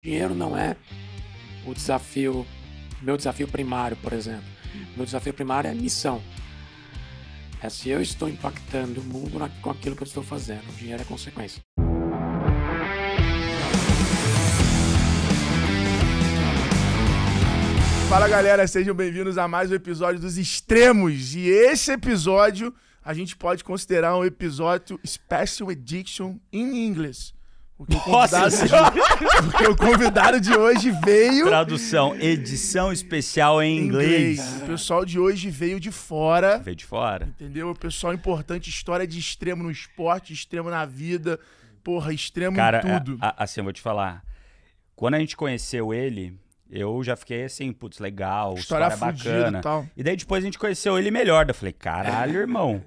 Dinheiro não é o desafio, meu desafio primário, por exemplo. Meu desafio primário é missão. É se eu estou impactando o mundo na, com aquilo que eu estou fazendo. O dinheiro é consequência. Fala galera, sejam bem-vindos a mais um episódio dos Extremos. E esse episódio a gente pode considerar um episódio Special Edition in English. Porque o Nossa convidado, porque o convidado de hoje veio Tradução, edição especial em em inglês. O pessoal de hoje veio de fora. Veio de fora. Entendeu? O pessoal importante, história de extremo no esporte, extremo na vida. Porra, extremo Cara, em tudo. a- a- assim, eu vou te falar. Quando a gente conheceu ele, eu já fiquei assim, putz, legal, História história, bacana. e tal. E daí depois a gente conheceu ele melhor. Daí eu falei, caralho, irmão.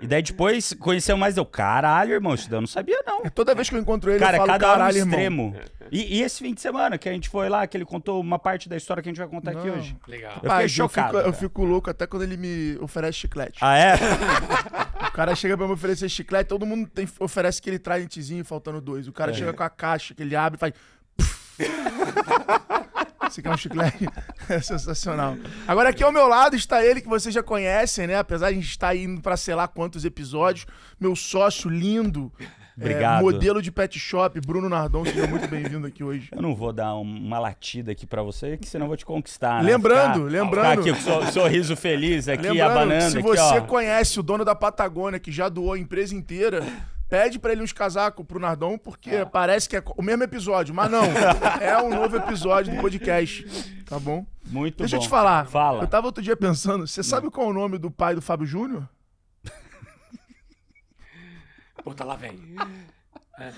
E daí depois conheceu mais eu, caralho, irmão, isso daí eu não sabia não. É Toda vez que eu encontro ele, Cara, eu falo, cada um caralho, irmão. extremo. E, e esse fim de semana que a gente foi lá, que ele contou uma parte da história que a gente vai contar aqui Não. hoje. Legal. Eu fiquei Rapaz, chocado, fico, eu fico louco até quando ele me oferece chiclete. Ah, é? O cara chega pra me oferecer chiclete, todo mundo tem, oferece aquele tradentezinho faltando dois. O cara É. chega com a caixa que ele abre e faz. Esse aqui é um chiclete. É sensacional. Agora aqui ao meu lado está ele que vocês já conhecem, né? Apesar de a gente estar indo pra sei lá quantos episódios. Meu sócio lindo. é, Obrigado. modelo de pet shop, Bruno Nardon, seja muito bem-vindo aqui hoje. Eu não vou dar um- uma latida aqui pra você, que senão eu vou te conquistar. né? Lembrando, Ficar- lembrando. Ficar aqui sorriso feliz aqui, Lembrando, abanando se aqui, você ó. conhece o dono da Patagônia, que já doou a empresa inteira, pede pra ele uns casacos pro Nardon, porque parece que é o mesmo episódio, mas não. é um novo episódio do podcast, tá bom? Muito Deixa bom. eu te falar. Fala. Eu tava outro dia pensando, você sabe qual é o nome do pai do Fábio Júnior? Puta, lá vem.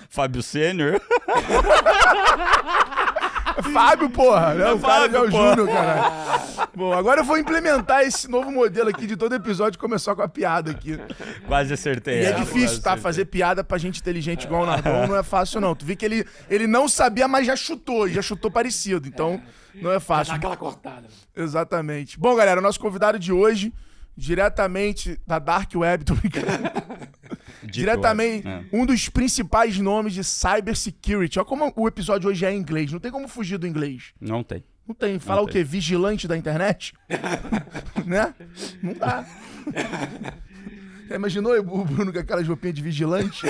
Fábio Sênior. É Fábio, porra! Né? o cara Fábio, é o. Júnior, caralho. Bom, agora eu vou implementar esse novo modelo aqui de todo episódio começar com a piada aqui. Quase acertei. E é difícil, tá? acertei. Fazer piada pra gente inteligente igual o Nardon não é fácil, não. Tu viu que ele, ele não sabia, mas já chutou, já chutou parecido. Então, não é Dá fácil. aquela cortada. Exatamente. Bom, galera, o nosso convidado de hoje, diretamente da Dark Web, tô brincando. Diretamente, Web, um dos principais nomes de cybersecurity. Olha como o episódio hoje é em inglês. Não tem como fugir do inglês. é. Não tem. Não tem. Falar o quê? Vigilante da internet? né? Não dá. Imaginou o Bruno com aquelas roupinhas de vigilante?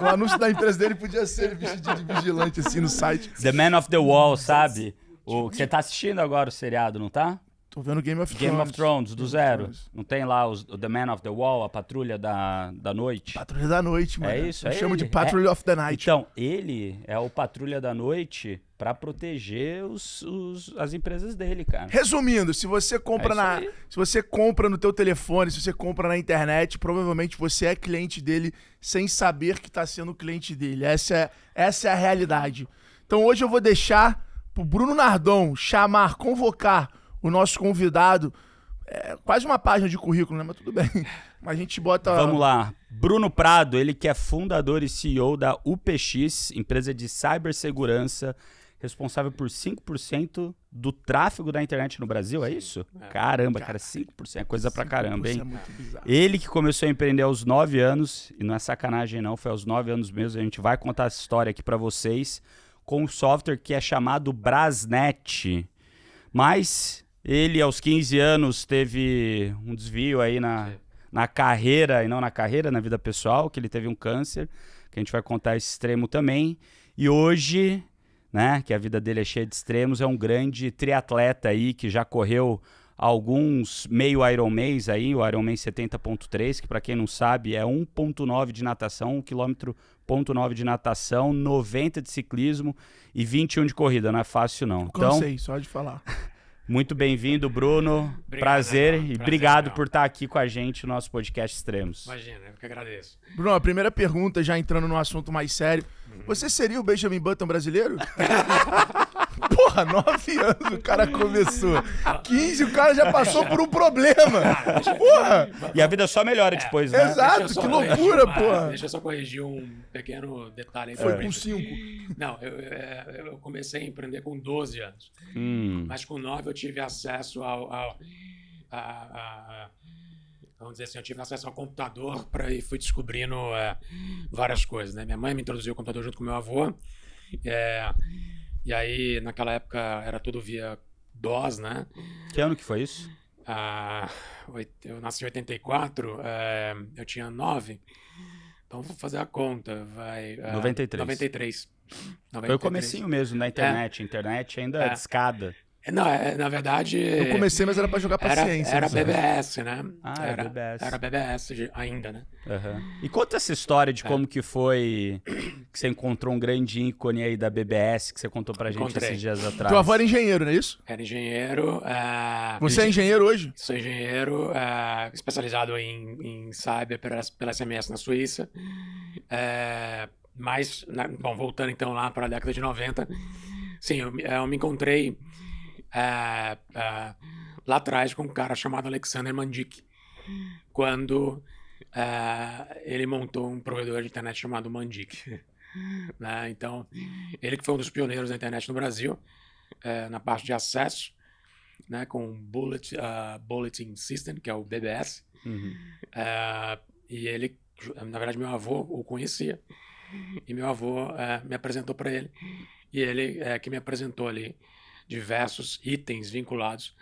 o anúncio da empresa dele podia ser vestido de vigilante assim no site. The Man of the Wall, sabe? O que você tá assistindo agora o seriado, não tá? Tô vendo Game of Game Thrones. of Thrones, do Game zero. Não tem lá os- o The Man of the Wall, a patrulha da, da noite? Patrulha da noite, mano. É isso, Eu é chamo de ele. Patrulha of the Night. Então, ele é o patrulha da noite pra proteger os, os- as empresas dele, cara. Resumindo, se você compra É na, aí. se você compra no teu telefone, se você compra na internet, provavelmente você é cliente dele sem saber que tá sendo cliente dele. Essa é, essa é a realidade. Então hoje eu vou deixar pro Bruno Nardon chamar, convocar o nosso convidado. É quase uma página de currículo, né? Mas tudo bem. Mas a gente bota. Vamos lá. Bruno Prado, ele que é fundador e CEO da UPX, empresa de cibersegurança, responsável por 5% do tráfego da internet no Brasil, é isso? Caramba, cara, 5% é coisa pra caramba, Isso hein? é muito bizarro. Ele que começou a empreender aos 9 anos, e não é sacanagem não, foi aos 9 anos mesmo, a gente vai contar essa história aqui pra vocês, com um software que é chamado Brasnet. Mas ele aos 15 anos teve um desvio aí na, na carreira, e não na carreira, na vida pessoal, que ele teve um câncer, que a gente vai contar esse extremo também. E hoje, né, que a vida dele é cheia de extremos, é um grande triatleta aí que já correu alguns meio Ironmans aí, o Ironman 70.3, que para quem não sabe é 1.9 de natação, 1 km ponto 9 de natação, 90 de ciclismo e 21 de corrida, não é fácil não. Então, Cansei, só de falar. muito bem-vindo, Bruno. Obrigado, Prazer Daniel. e Prazer, obrigado Daniel. por estar aqui com a gente no nosso podcast Extremos. Imagina, eu que agradeço. Bruno, a primeira pergunta, já entrando no assunto mais sério. Você seria o Benjamin Button brasileiro? Porra, nove anos o cara começou. 15 o cara já passou por um problema. Porra! E a vida só melhora depois, né? Exato, que loucura, uma- porra. Deixa eu só corrigir um pequeno detalhe. aí Foi com gente. 5. Não, eu, é, eu comecei a empreender com 12 anos. Hum, Mas com 9 eu tive acesso ao. ao a, a- a- vamos dizer assim, eu tive acesso ao computador pra, e fui descobrindo é, várias coisas. Né? Minha mãe me introduziu ao computador junto com meu avô. É, E aí, naquela época, era tudo via DOS, né? Que ano que foi isso? Ah, eu nasci em 84, é, eu tinha 9. Então, vou fazer a conta. Vai, ah, 93. 93. Foi o 93. comecinho mesmo na internet. Internet ainda É. discada. É, Não, é, na verdade. Eu comecei, mas era pra jogar Era, paciência. era né? BBS, né? Ah, era era BBS. Era BBS ainda, né? Aham. E conta essa história É. de como que foi que você encontrou um grande ícone aí da BBS que você contou pra gente Encontrei. esses dias atrás. Teu avô era engenheiro, não é isso? Era engenheiro. ah, Você é engenheiro hoje? Sou engenheiro ah, especializado em, em cyber pela, pela SMS na Suíça. É, mas, na- bom, voltando então lá para a década de 90, sim, eu, eu me encontrei é, é, lá atrás com um cara chamado Alexander Mandik, quando é, ele montou um provedor de internet chamado Mandik. né? Então, ele que foi um dos pioneiros da internet no Brasil, é, na parte de acesso, né, com o Bullet, ah, Bulletin System, que é o BBS. Uhum. É, e ele, na verdade, meu avô o conhecia. E meu avô é, me apresentou para ele. E ele que me apresentou ali diversos itens vinculados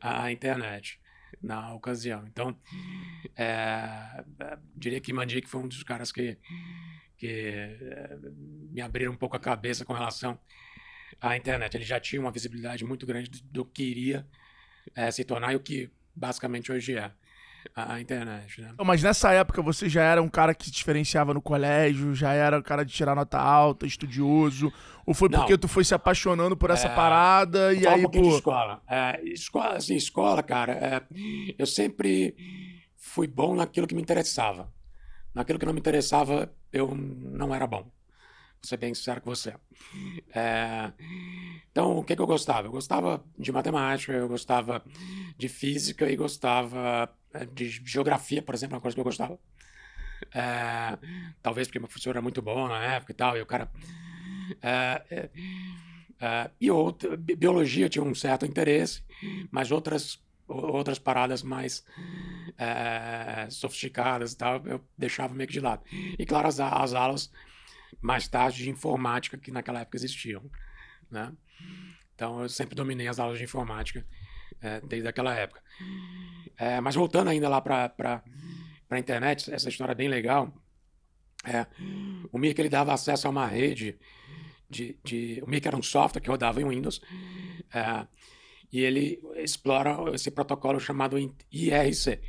à internet na ocasião. Então, é, é, diria que Mandic foi um dos caras que, que é, me abriram um pouco a cabeça com relação à internet. Ele já tinha uma visibilidade muito grande do, que iria é, se tornar e o que basicamente hoje é a, internet, né? Mas nessa época você já era um cara que se diferenciava no colégio, já era um cara de tirar nota alta, estudioso, ou foi Não. porque tu foi se apaixonando por essa É, parada e aí, um pouquinho de pô, escola. É, escola, assim, escola, cara, é, eu sempre fui bom naquilo que me interessava. Naquilo que não me interessava, eu não era bom. Vou ser bem sincero com você. É, então, o que, que eu gostava? Eu gostava de matemática, eu gostava de física e gostava é, de geografia, por exemplo, é uma coisa que eu gostava. É, talvez porque meu professor era muito bom na época e tal, e o cara. é, é, é, e outra, bi- biologia tinha um certo interesse, mas outras, outras paradas mais é, sofisticadas e tal, eu deixava meio que de lado. E claro, as, as aulas mais tarde de informática que naquela época existiam, né? Então eu sempre dominei as aulas de informática é, desde aquela época. É, mas voltando ainda lá para a internet, essa história é bem legal. É, o Mirk ele dava acesso a uma rede de, de o Mirk era um software que rodava em Windows é, e ele explora esse protocolo chamado IRC,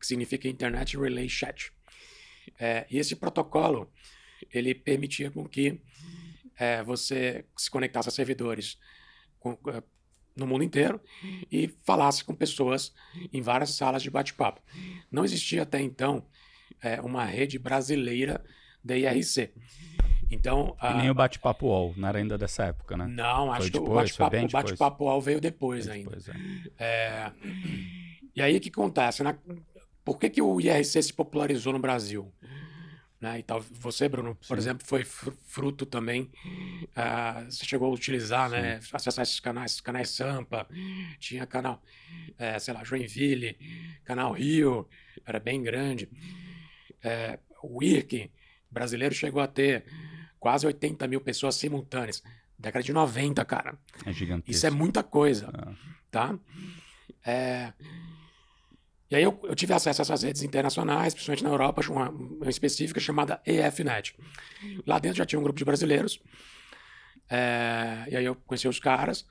que significa Internet Relay Chat. É, e esse protocolo ele permitia com que é, você se conectasse a servidores com- é, no mundo inteiro e falasse com pessoas em várias salas de bate-papo. Não existia até então é, uma rede brasileira da IRC. Então, E a- nem o bate-papo UOL, não era ainda dessa época, né? não, acho que o depois, foi bate-papo bem o bate-papo UOL veio depois ainda. Depois, é. É, E aí o que acontece? Na- Por que, que o IRC se popularizou no Brasil? Né? E tal, você, Bruno, por Sim. exemplo, foi fru- fruto também. ah, você chegou a utilizar, né? Acessar esses canais, canais Sampa, tinha canal, eh, sei lá, Joinville, canal Rio, era bem grande. É, o IRC brasileiro chegou a ter quase 80 mil pessoas simultâneas. Década de 90, cara. É gigantesco. Isso é muita coisa, Ah. tá? É, E aí eu, eu tive acesso a essas redes internacionais, principalmente na Europa, uma, uma específica chamada EFNet. Lá dentro já tinha um grupo de brasileiros. É, e aí eu conheci os caras.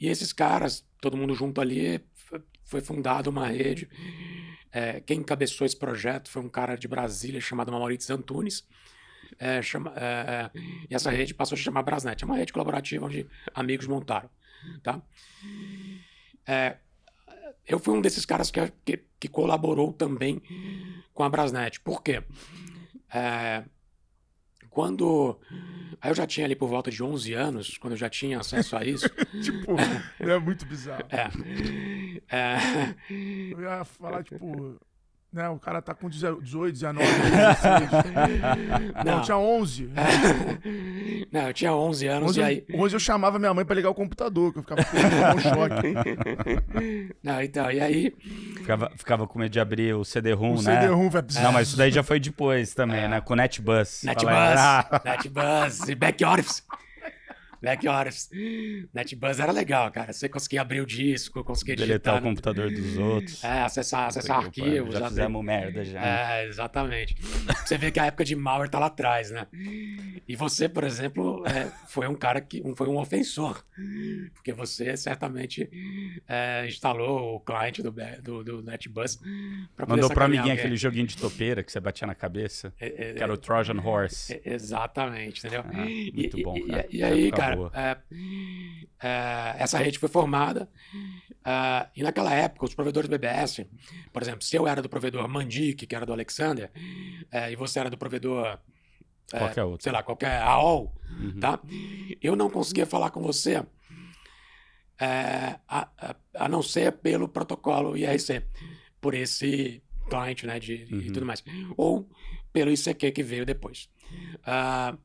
E esses caras, todo mundo junto ali, foi fundada uma rede. É, quem encabeçou esse projeto foi um cara de Brasília chamado Maurício Antunes. É, chama- é, e essa rede passou a se chamar Brasnet. É uma rede colaborativa onde amigos montaram. Tá? Eu fui um desses caras que, que, que colaborou também com a Brasnet. Por quê? É, quando. Aí eu já tinha ali por volta de 11 anos, quando eu já tinha acesso a isso. tipo, é muito bizarro. é, é, Eu ia falar, tipo, né, o cara tá com 18, 19, 16. Não, Não. eu tinha 11. Não, eu tinha 11 anos 11, e aí. eu- 11 eu chamava minha mãe pra ligar o computador, que eu ficava com um choque. Não, então, e aí. Ficava, ficava com medo de abrir o CD-ROM, O né? CD-ROM, vai Não, mas isso daí já foi depois também, né? Com o NetBus. NetBus, Fala, ah, NetBus e Back Office. Black Horas. NetBuzz era legal, cara. Você conseguia abrir o disco, conseguia Deletar digitar. o computador dos outros. É, acessar, acessar arquivos. Já abrir- fizemos merda já. É, exatamente. Você vê que a época de malware tá lá atrás, né? E você, por exemplo, é, foi um cara que um- foi um ofensor. Porque você certamente é, instalou o cliente do, do, do NetBuzz pra Mandou pro sacanear amiguinho alguém. aquele joguinho de topeira que você batia na cabeça. É, é, Que era o Trojan Horse. é, Exatamente, entendeu? Ah, E- muito e, bom, e- cara. E, aí, Época cara, é, é, essa rede foi formada ah, e naquela época os provedores BBS, por exemplo, se eu era do provedor Mandic, que era do Alexander, é, e você era do provedor, é, Qualquer outro. sei lá, qualquer AOL, Uhum. tá? Eu não conseguia falar com você é, a, a- a não ser pelo protocolo IRC, por esse client, né, de, e Uhum. tudo mais. Ou pelo ICQ que veio depois. Ah,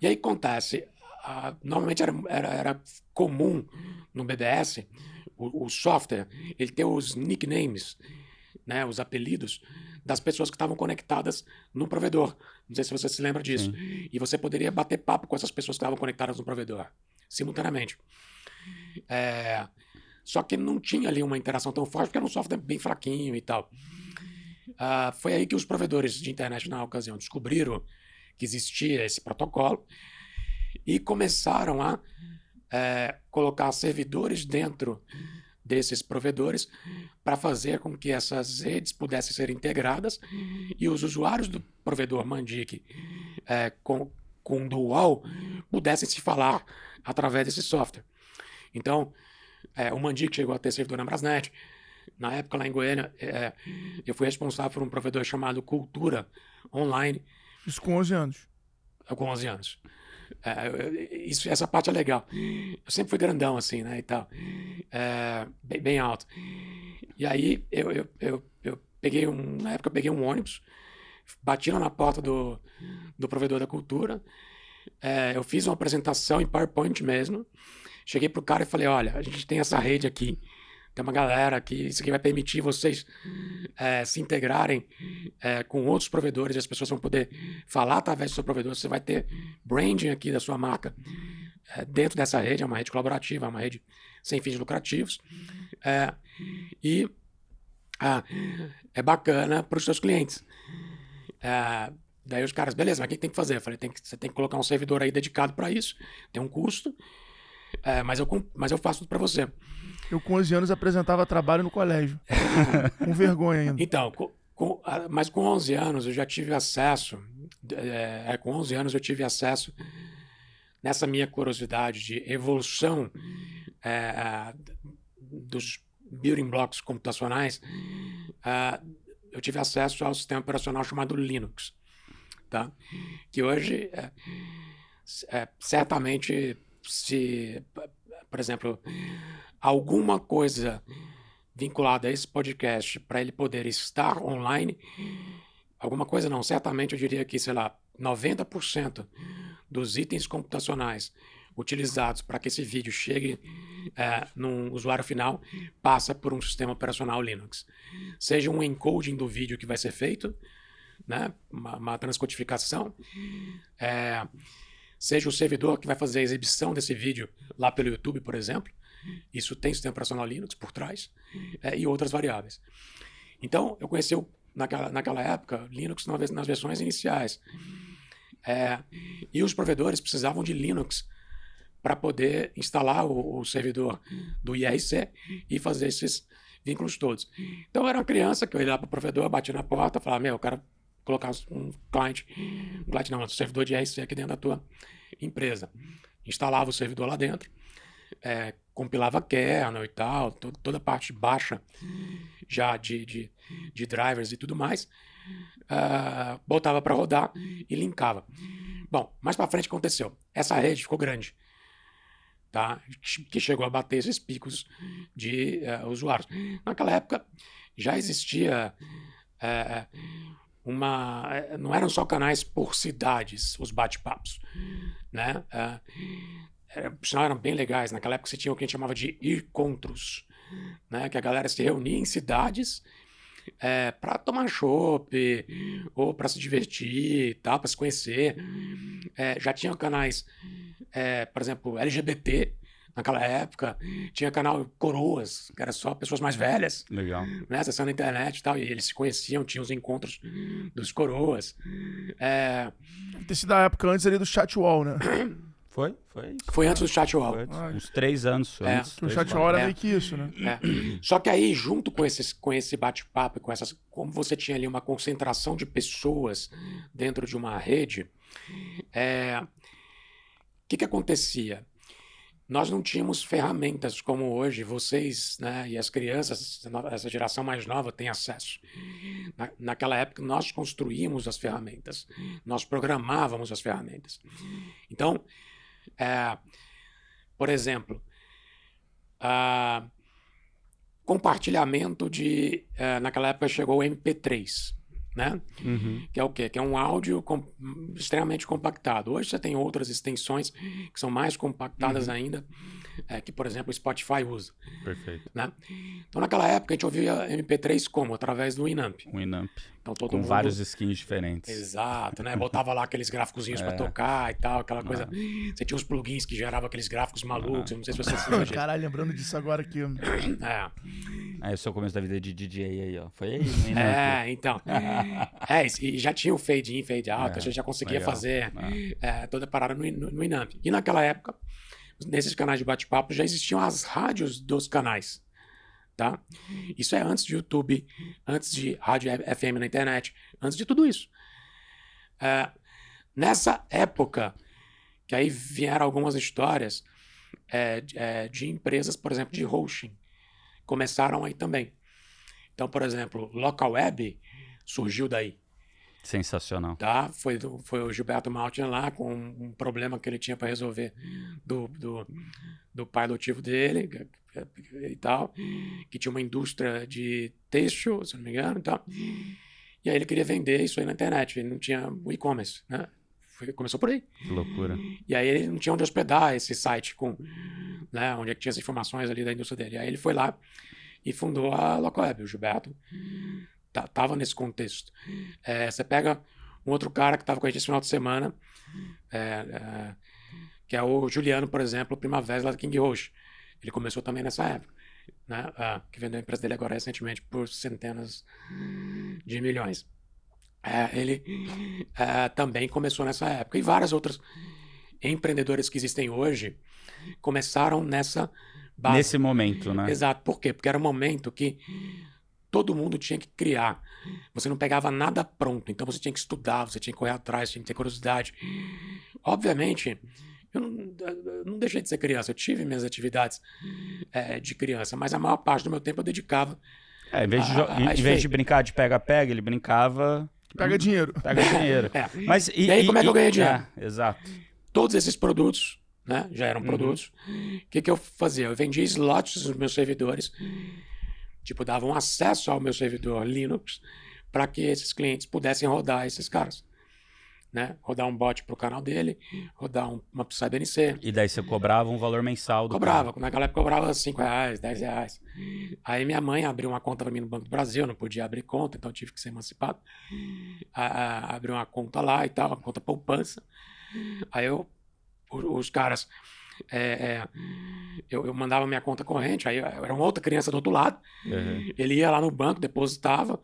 e aí acontece, ah, normalmente era, era, era comum no BBS o, o software ele ter os nicknames, né, os apelidos das pessoas que estavam conectadas no provedor. Não sei se você se lembra disso. E você poderia bater papo com essas pessoas que estavam conectadas no provedor, simultaneamente. É, só que não tinha ali uma interação tão forte, porque era um software bem fraquinho e tal. Ah, foi aí que os provedores de internet, na ocasião, descobriram que existia esse protocolo e começaram a é, colocar servidores dentro desses provedores para fazer com que essas redes pudessem ser integradas e os usuários do provedor Mandic é, com, com Dual pudessem se falar através desse software. Então, é, o Mandic chegou a ter servidor na Brasnet. Na época, lá em Goiânia, é, eu fui responsável por um provedor chamado Cultura Online, Isso com 11 anos. com 11 anos. É, eu- isso, essa parte é legal. Eu sempre fui grandão, assim, né, e tal. É, bem, bem alto. E aí, eu, eu, eu, eu peguei um... Na época, eu peguei um ônibus, bati lá na porta do, do provedor da cultura, é, eu fiz uma apresentação em PowerPoint mesmo, cheguei pro cara e falei, olha, a gente tem essa rede aqui, tem uma galera aqui, isso aqui vai permitir vocês é, se integrarem é, com outros provedores, as pessoas vão poder falar através do seu provedor, você vai ter branding aqui da sua marca é, dentro dessa rede, é uma rede colaborativa, é uma rede sem fins lucrativos, e ah, é bacana para os seus clientes. Daí os caras, beleza, mas o que tem que fazer? Eu falei, tem que, você tem que colocar um servidor aí dedicado para isso, tem um custo, mas, eu, mas eu faço tudo para você. Eu com 11 anos apresentava trabalho no colégio. com vergonha ainda. Então, com, com- mas com 11 anos eu já tive acesso, é, é, com 11 anos eu tive acesso nessa minha curiosidade de evolução é, dos building blocks computacionais, ah, eu tive acesso ao sistema operacional chamado Linux, tá? Que hoje, é, é, certamente, se, por exemplo, alguma coisa vinculada a esse podcast para ele poder estar online, alguma coisa não, certamente eu diria que, sei lá, 90% dos itens computacionais utilizados para que esse vídeo chegue é, num usuário final passa por um sistema operacional Linux. Seja um encoding do vídeo que vai ser feito, né, uma, uma transcodificação, é, seja o servidor que vai fazer a exibição desse vídeo lá pelo YouTube, por exemplo, isso tem sistema operacional Linux por trás, é, e outras variáveis. Então, eu conheci naquela, naquela época Linux na ve- nas versões iniciais. É, e os provedores precisavam de Linux para poder instalar o, o servidor do IRC e fazer esses vínculos todos. Então, eu era uma criança que eu ia lá para o provedor, batia na porta, falava: Meu, eu quero colocar um cliente, um cliente não, um servidor de IRC aqui dentro da tua empresa. Instalava o servidor lá dentro, é, compilava kernel e tal, to- toda a parte baixa já de, de, de drivers e tudo mais, ah, botava para rodar e linkava. Bom, mais para frente aconteceu? Essa rede ficou grande, tá? que chegou a bater esses picos de eh, usuários. Naquela época já existia eh, uma. eh, Não eram só canais por cidades, os bate-papos, né? Era, por sinal, eram bem legais. Naquela época você tinha o que a gente chamava de encontros, né? Que a galera se reunia em cidades é, para tomar chopp ou para se divertir, tal, para se conhecer. É, já tinha canais, é, por exemplo, LGBT naquela época. Tinha canal Coroas, que era só pessoas mais velhas, Legal. né, acessando a internet e tal. E eles se conheciam, tinham os encontros dos coroas. É, Deve ter sido a época antes ali do chat wall, né? Foi? Foi isso. foi antes do chat wall. Foi antes. Ah, Uns três anos É. antes. O três, chat quatro. wall era É. meio que isso, né? É. Só que aí, junto com esse, com esse bate-papo, com essas, como você tinha ali uma concentração de pessoas dentro de uma rede, é, o que, que acontecia? Nós não tínhamos ferramentas como hoje, vocês né, e as crianças, essa geração mais nova, têm acesso. Na, naquela época, nós construímos as ferramentas, nós programávamos as ferramentas. Então, é, por exemplo, ah, compartilhamento de. eh, naquela época chegou o MP3, né? Uhum. Que é o quê? Que é um áudio com- extremamente compactado. Hoje você tem outras extensões que são mais compactadas ainda, eh, que, por exemplo, o Spotify usa. Perfeito. Né? Então, naquela época, a gente ouvia MP3 como? Através do Winamp. Um Inamp. Então, todo Com mundo... vários skins diferentes. Exato, né? Botava lá aqueles gráficozinhos pra É. tocar e tal, aquela coisa. Você tinha uns plugins que geravam aqueles gráficos malucos. Eu não sei se você se lembra disso. Caralho, lembrando disso agora aqui. É. Aí o seu começo da vida de DJ aí, ó. Foi aí, no Inamp. É, então. É, e já tinha o fade in, fade out, É, a gente já conseguia legal. fazer é, toda a parada no, no, no Inamp. E naquela época, nesses canais de bate-papo, já existiam as rádios dos canais. Tá? Isso é antes de YouTube, antes de rádio FM na internet, antes de tudo isso. É, nessa época, que aí vieram algumas histórias é, é, de empresas, por exemplo, de hosting, começaram aí também. Então, por exemplo, Local Web surgiu daí, Sensacional. tá? Foi, do- foi o Gilberto Maltin lá com um problema que ele tinha para resolver do, do, do pai adotivo dele e tal, que tinha uma indústria de têxtil, se não me engano, e tal. E aí ele queria vender isso aí na internet, ele não tinha o e-commerce, né? Começou por aí. Que loucura. E aí ele não tinha onde hospedar esse site com, né, onde é que tinha as informações ali da indústria dele. Aí ele foi lá e fundou a Locoweb. O Gilberto tava nesse contexto. É, você pega um outro cara que estava com a gente esse final de semana, é, é, que é o Juliano, por exemplo, Primavera lá do King Roche. Ele começou também nessa época, né? ah, que vendeu a empresa dele agora recentemente por centenas de milhões. É, ele é, também começou nessa época. E várias outras empreendedores que existem hoje começaram nessa base. Nesse momento, né? Exato. Por quê? Porque era um momento que todo mundo tinha que criar. Você não pegava nada pronto, então você tinha que estudar, você tinha que correr atrás, tinha que ter curiosidade. Obviamente, eu não, eu não deixei de ser criança, eu tive minhas atividades eh, de criança, mas a maior parte do meu tempo eu dedicava. É, em vez de, Ah, em isso vez de brincar de pega-pega, ele brincava. Pega dinheiro. Pega dinheiro. É. Mas, e, E aí, como é que eu ganhei dinheiro? É, exato. Todos esses produtos, né, já Uhum. eram produtos. O que, que eu fazia? Eu vendia slots nos meus servidores, tipo, davam acesso ao meu servidor Linux para que esses clientes pudessem rodar esses caras. Né? Rodar um bot para o canal dele, rodar um, uma CyberNC. E daí você cobrava um valor mensal do Cobrava, naquela época eu cobrava 5 reais, 10 reais. Aí minha mãe abriu uma conta para mim no Banco do Brasil, eu não podia abrir conta, então tive que ser emancipado. A- a- Abriu uma conta lá e tal, uma conta poupança. Aí eu, os caras, é, é, eu, eu mandava minha conta corrente, aí eu era uma outra criança do outro lado, Uhum. ele ia lá no banco, depositava,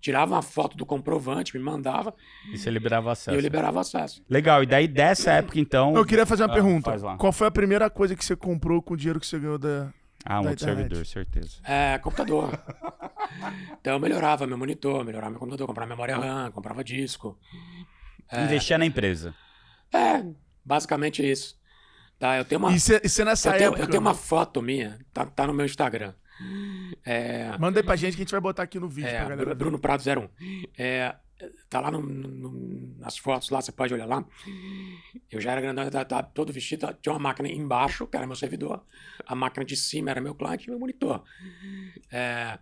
tirava uma foto do comprovante, me mandava E você liberava e acesso. eu liberava acesso. Legal, e daí dessa época, então. Eu queria fazer uma Ah, pergunta. Qual foi a primeira coisa que você comprou com o dinheiro que você ganhou da. Ah, um da outro internet. servidor, certeza. É, computador. então eu melhorava meu monitor, melhorava meu computador, comprava memória RAM, comprava disco. Investia na empresa. É, basicamente isso. Tá, eu tenho uma, E você nessa eu tenho, época. eu tenho uma foto minha, tá, tá no meu Instagram. É, Manda aí pra gente que a gente vai botar aqui no vídeo pra é, galera. Bru- ver. Bruno Prado 01. É, tá lá no- no- nas fotos lá, você pode olhar lá. Eu já era grandão, tá, tá todo vestido, tinha uma máquina embaixo, que era meu servidor. A máquina de cima era meu cliente e meu monitor. É,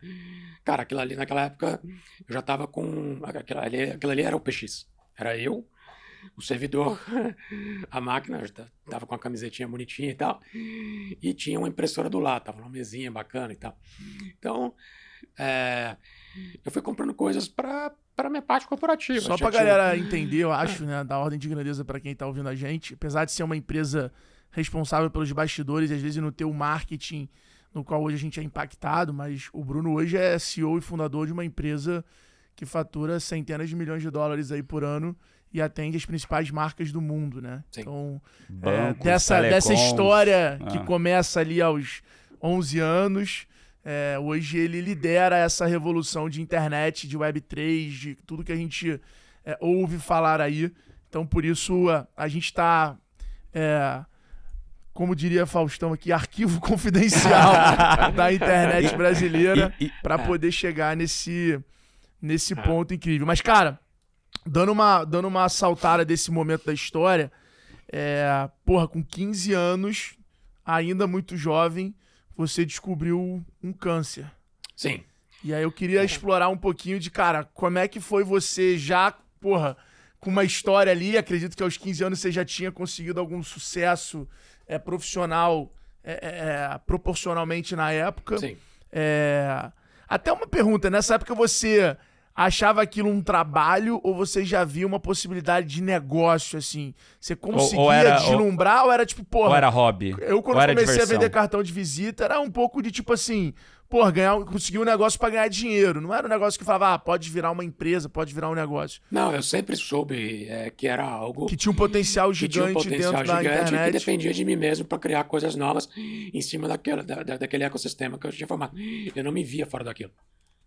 cara, aquilo ali naquela época, eu já tava com. Aquilo ali, aquilo ali era o PX. Era eu, o servidor, a máquina, eu já tava com a camisetinha bonitinha e tal. E tinha uma impressora do lado, tava uma mesinha bacana e tal. Então, é, eu fui comprando coisas para para minha parte corporativa. Só tinha- galera entender, eu acho, né, da ordem de grandeza pra quem tá ouvindo a gente, apesar de ser uma empresa responsável pelos bastidores e às vezes não ter o marketing no qual hoje a gente é impactado, mas o Bruno hoje é CEO e fundador de uma empresa que fatura centenas de milhões de dólares aí por ano e atende as principais marcas do mundo, né? Sim. Então, é, Bancos, dessa, dessa telecoms. história que Ah. começa ali aos 11 anos, é, hoje ele lidera essa revolução de internet, de Web3, de tudo que a gente é, ouve falar aí. Então, por isso, a, a gente está, como diria Faustão aqui, arquivo confidencial da internet brasileira para poder chegar nesse, nesse ponto incrível. Mas, cara, dando uma, dando uma saltada desse momento da história, é, porra, com 15 anos, ainda muito jovem, você descobriu um câncer. Sim. E aí eu queria explorar um pouquinho de, cara, como é que foi você já, porra, com uma história ali, acredito que aos 15 anos você já tinha conseguido algum sucesso é, profissional é, é, proporcionalmente na época. Sim. É, Até uma pergunta, nessa época você achava aquilo um trabalho ou você já via uma possibilidade de negócio, assim? Você conseguia ou era- deslumbrar ou, era tipo, porra... Ou era hobby? Eu, quando ou era comecei diversão? a vender cartão de visita, era um pouco de tipo assim, pô, ganhar, conseguir um negócio pra ganhar dinheiro. Não era um negócio que falava, ah, pode virar uma empresa, pode virar um negócio. Não, eu sempre soube é, que era algo Que tinha um potencial que tinha um gigante potencial dentro da gigante e que internet. dependia de mim mesmo para criar coisas novas em cima daquela, da, da- daquele ecossistema que eu tinha formado. Eu não me via fora daquilo.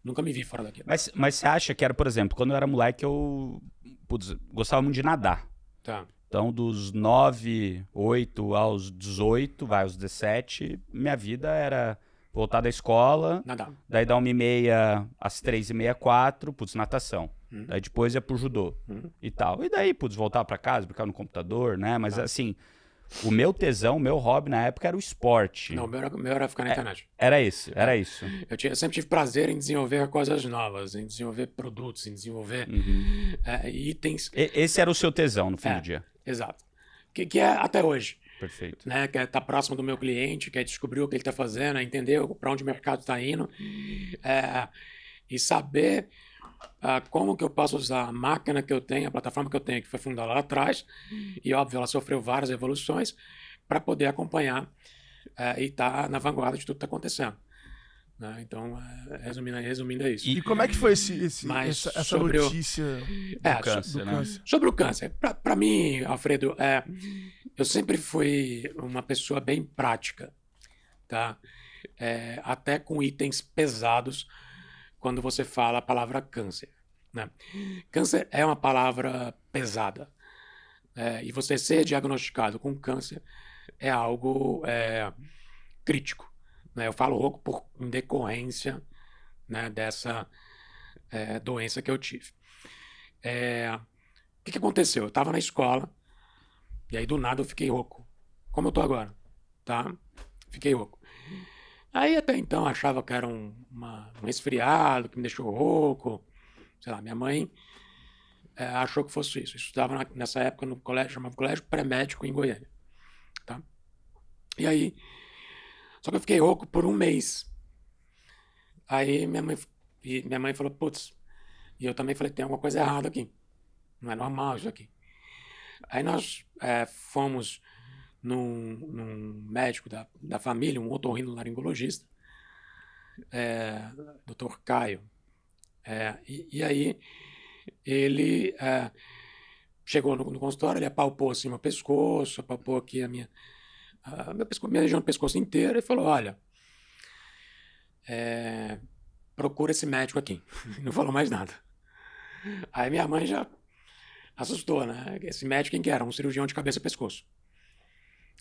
Nunca me vi fora daquilo. Mas, mas você acha que era, por exemplo, quando eu era moleque, eu putz, gostava muito de nadar. Tá. Então, dos 9, 8 aos 18, vai, aos 17, minha vida era voltar da escola, Nada. daí da 1 e meia às 3 e meia, 4, putz, natação. Uhum. Daí depois ia pro judô Uhum. e tal. E daí, putz, voltar pra casa, brincar no computador, né? Mas assim, o meu tesão, o meu hobby na época era o esporte. Não, o meu era, meu era ficar na internet. Era isso, era isso. Eu, tinha, eu sempre tive prazer em desenvolver coisas novas, em desenvolver produtos, em desenvolver Uhum. é, itens. E- esse era o seu tesão no fim É. do dia. Exato. Que, que é até hoje. Perfeito. né? Quer estar próximo do meu cliente, quer descobrir o que ele está fazendo, é entender para onde o mercado está indo é, e saber ah, como que eu posso usar a máquina que eu tenho, a plataforma que eu tenho, que foi fundada lá atrás, e óbvio, ela sofreu várias evoluções, para poder acompanhar eh, e estar na vanguarda de tudo que está acontecendo. né? Então, eh, resumindo, resumindo é isso. E como é que foi esse, esse- Mas essa, essa sobre o- notícia É, do câncer, do né? câncer? Sobre o câncer, para mim, Alfredo, é, eu sempre fui uma pessoa bem prática, tá? É, até com itens pesados quando você fala a palavra câncer, né? Câncer é uma palavra pesada é, e você ser diagnosticado com câncer é algo é, crítico, né? Eu falo rouco por em decorrência né, dessa é, doença que eu tive. É, o que, que aconteceu? Eu estava na escola e aí do nada eu fiquei rouco. Como eu tô agora, tá? Fiquei rouco. Aí até então achava que era um, uma- um resfriado que me deixou rouco. Sei lá, minha mãe é, achou que fosse isso. Eu estudava na- nessa época no colégio, chamava Colégio Pré-Médico em Goiânia, tá? E aí, só que eu fiquei rouco por um mês. Aí minha mãe, minha mãe falou, putz, e eu também falei, tem alguma coisa errada aqui. Não é normal isso aqui. Aí nós é, fomos num, num médico da, da família, um otorrinolaringologista, é, Dr. Caio. É, e, e aí ele é, chegou no, no consultório, ele apalpou assim meu pescoço, apalpou aqui a minha, a meu pescoço, minha região do pescoço inteira e falou, olha, é, procura esse médico aqui. Não falou mais nada. Aí minha mãe já assustou, né? Esse médico quem que era? Um cirurgião de cabeça e pescoço.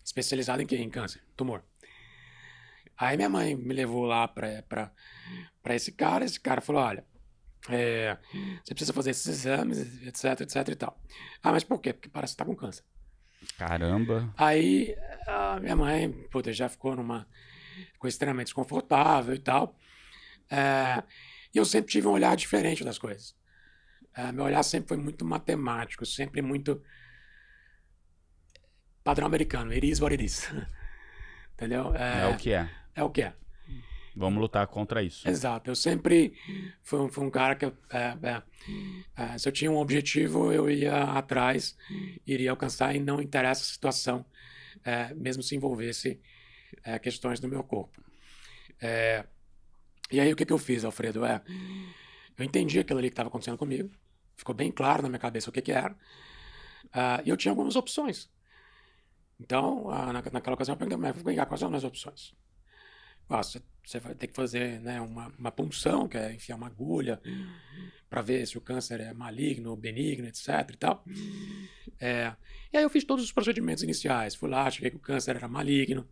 Especializado em quê? Em câncer, tumor. Aí minha mãe me levou lá pra, pra, pra esse cara, esse cara falou, olha, é, você precisa fazer esses exames, etc, etc e tal. Ah, mas por quê? Porque parece que tá com câncer. Caramba. Aí a minha mãe, puta, já ficou numa ficou extremamente desconfortável e tal. É, e eu sempre tive um olhar diferente das coisas. É, meu olhar sempre foi muito matemático, sempre muito padrão americano. It is what it is. Entendeu? É, o que é. É o que é. Vamos lutar contra isso. Exato. Eu sempre fui, um- fui um cara que, é, é, é, se eu tinha um objetivo, eu ia atrás, iria alcançar e não interessa a situação, é, mesmo se envolvesse é, questões do meu corpo. É, e aí o que, que eu fiz, Alfredo? É, eu entendi aquilo ali que estava acontecendo comigo, ficou bem claro na minha cabeça o que, que era, ah, e eu tinha algumas opções. Então, ah, na, naquela ocasião, eu perguntei, mas vem cá, quais são as opções? Ah, você, você vai ter que fazer né, uma, uma punção, que é enfiar uma agulha, para ver se o câncer é maligno benigno, etc. e tal. É, e aí eu fiz todos os procedimentos iniciais. Fui lá, cheguei que o câncer era maligno.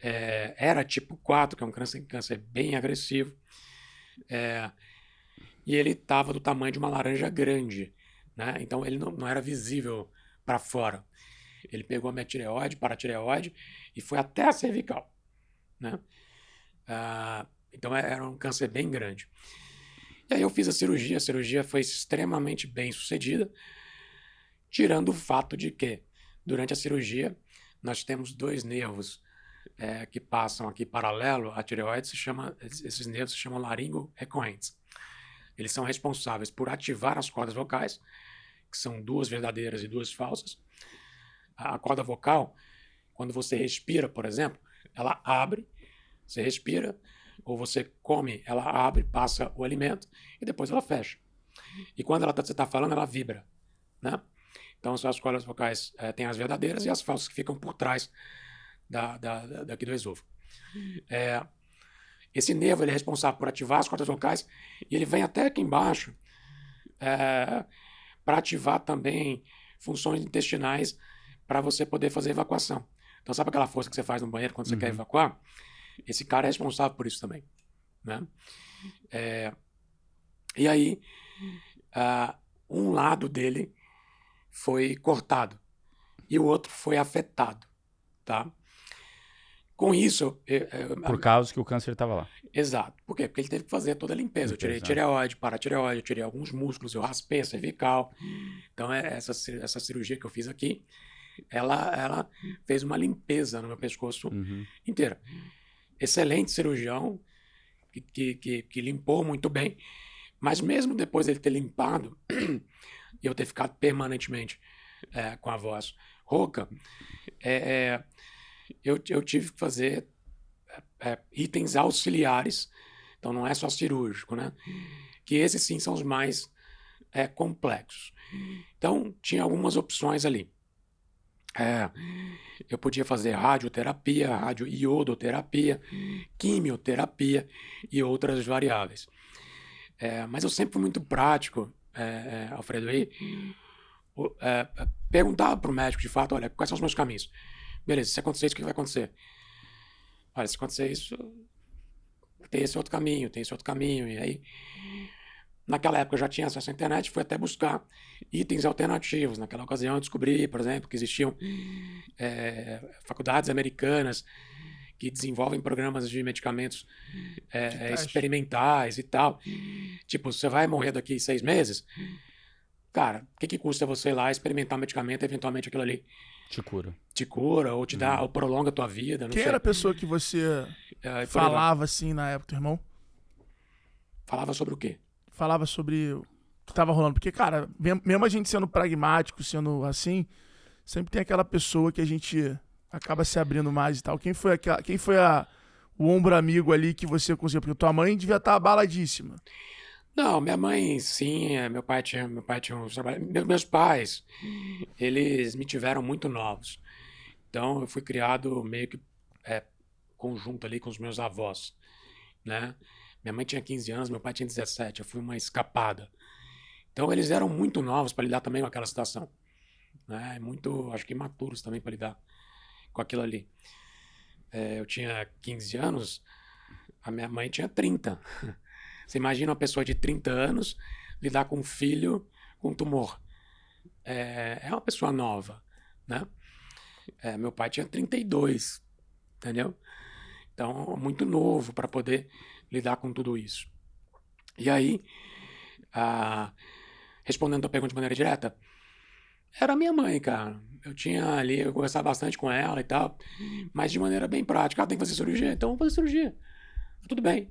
É, era tipo 4, que é um câncer, câncer bem agressivo. É, e ele estava do tamanho de uma laranja grande. Né? Então ele não, não era visível para fora. Ele pegou a minha tireoide, paratireoide, e foi até a cervical. Né? Ah, então é- era um câncer bem grande. E aí eu fiz a cirurgia, a cirurgia foi extremamente bem sucedida, tirando o fato de que, durante a cirurgia, nós temos dois nervos eh, que passam aqui paralelo à tireoide, se chama, esses nervos se chamam laringo recorrentes. Eles são responsáveis por ativar as cordas vocais, que são duas verdadeiras e duas falsas. A corda vocal, quando você respira, por exemplo, ela abre, você respira, ou você come, ela abre, passa o alimento e depois ela fecha. E quando ela tá, você está falando, ela vibra, né? Então, as cordas vocais eh, têm as verdadeiras e as falsas que ficam por trás da, da, da- daqui do esôfago. É, esse nervo ele é responsável por ativar as cordas vocais e ele vem até aqui embaixo para ativar também funções intestinais para você poder fazer evacuação. Então, sabe aquela força que você faz no banheiro quando você quer evacuar? Esse cara é responsável por isso também. Né? É, e aí, ah, um lado dele foi cortado e o outro foi afetado. Tá? Com isso, eu- eu- Por causa que o câncer estava lá. Exato. Por quê? Porque ele teve que fazer toda a limpeza. Eu tirei tireoide, paratireoide, eu tirei alguns músculos, eu raspei a cervical. Então, é- essa, essa cirurgia que eu fiz aqui, ela, ela fez uma limpeza no meu pescoço Uhum. inteira. Excelente cirurgião, que, que, que, que limpou muito bem. Mas mesmo depois dele ter limpado, e eu ter ficado permanentemente é, com a voz rouca, é, é, eu, eu tive que fazer é, é, itens auxiliares, então não é só cirúrgico, né? Que esses sim são os mais é, complexos. Então, tinha algumas opções ali. É, eu podia fazer radioterapia, radioiodoterapia, quimioterapia e outras variáveis. É, mas eu sempre fui muito prático, é, é, Alfredo, e é, perguntava para o médico de fato, olha, quais são os meus caminhos? Beleza, se acontecer isso, o que vai acontecer? Olha, se acontecer isso, tem esse outro caminho, tem esse outro caminho, e aí... Naquela época eu já tinha acesso à internet, fui até buscar itens alternativos. Naquela ocasião eu descobri, por exemplo, que existiam é, faculdades americanas que desenvolvem programas de medicamentos é, experimentais e tal. Tipo, você vai morrer daqui seis meses? Cara, o que, que custa você ir lá experimentar um medicamento e eventualmente aquilo ali Te cura. te cura ou te dá, ou prolonga a tua vida? Não Quem sei. era a pessoa que você É, falava assim na época, teu irmão? falava sobre o quê? Falava sobre o que tava rolando. Porque, cara, mesmo a gente sendo pragmático, sendo assim, sempre tem aquela pessoa que a gente acaba se abrindo mais e tal. Quem foi, aquela, quem foi a, o ombro amigo ali que você conseguiu? Porque tua mãe devia estar abaladíssima. Não, minha mãe, sim, é, meu pai tinha, meu pai tinha uns trabalhos. Meus pais, eles me tiveram muito novos. Então, eu fui criado meio que é, conjunto ali com os meus avós, né? Minha mãe tinha 15 anos, meu pai tinha 17, eu fui uma escapada. Então, eles eram muito novos para lidar também com aquela situação, né? Muito, acho que imaturos também para lidar com aquilo ali. É, eu tinha 15 anos, a minha mãe tinha 30. Você imagina uma pessoa de 30 anos lidar com um filho com tumor. É, é uma pessoa nova, né? É, meu pai tinha 32, entendeu? Então, muito novo para poder lidar com tudo isso. E aí, respondendo a pergunta de maneira direta, era minha mãe, cara. Eu tinha ali, eu conversava bastante com ela e tal, mas de maneira bem prática. Ah, tem que fazer cirurgia? Então vamos fazer cirurgia. Tudo bem.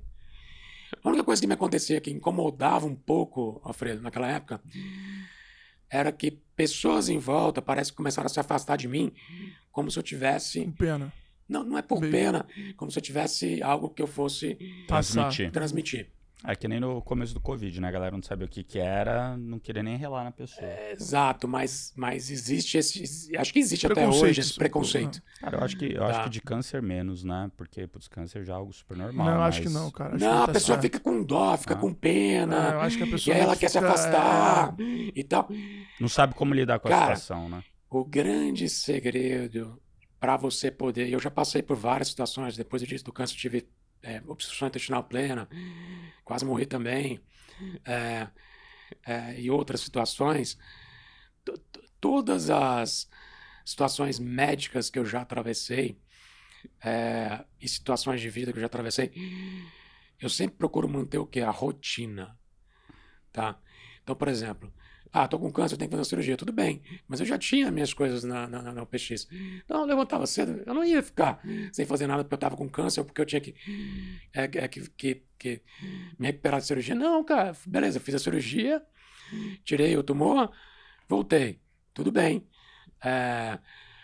A única coisa que me acontecia que incomodava um pouco, Alfredo, naquela época, era que pessoas em volta parece que começaram a se afastar de mim como se eu tivesse. Com pena. Não, não é por Bem- pena, como se eu tivesse algo que eu fosse. Transmitir. transmitir. É que nem no começo do Covid, né? A galera não sabia o que que era, não queria nem relar na pessoa. Exato, mas, mas existe esse. Acho que existe até hoje esse sim, preconceito. Cara, eu acho que, eu acho Tá. que de câncer menos, né? Porque, putz, câncer já é algo super normal. Não, acho mas- que não, cara. Acho Não, tá a pessoa certo. fica com dó, fica Ah. com pena. É, eu acho que a E pessoa aí ela fica- quer se afastar e tal. Não sabe como lidar com a Cara, situação, né? O grande segredo para você poder. Eu já passei por várias situações. Depois disso do câncer, tive é, obstrução intestinal plena, quase morri também. é, é, e outras situações. T- t- Todas as situações médicas que eu já atravessei é, e situações de vida que eu já atravessei, eu sempre procuro manter o que? A rotina. Tá? Então, por exemplo, ah, tô com câncer, tenho que fazer uma cirurgia. Tudo bem, mas eu já tinha minhas coisas na, na, na UPX. Então, eu levantava cedo, eu não ia ficar sem fazer nada porque eu tava com câncer ou porque eu tinha que, é, é, que, que, que me recuperar da cirurgia. Não, cara, beleza, fiz a cirurgia, tirei o tumor, voltei. Tudo bem. É,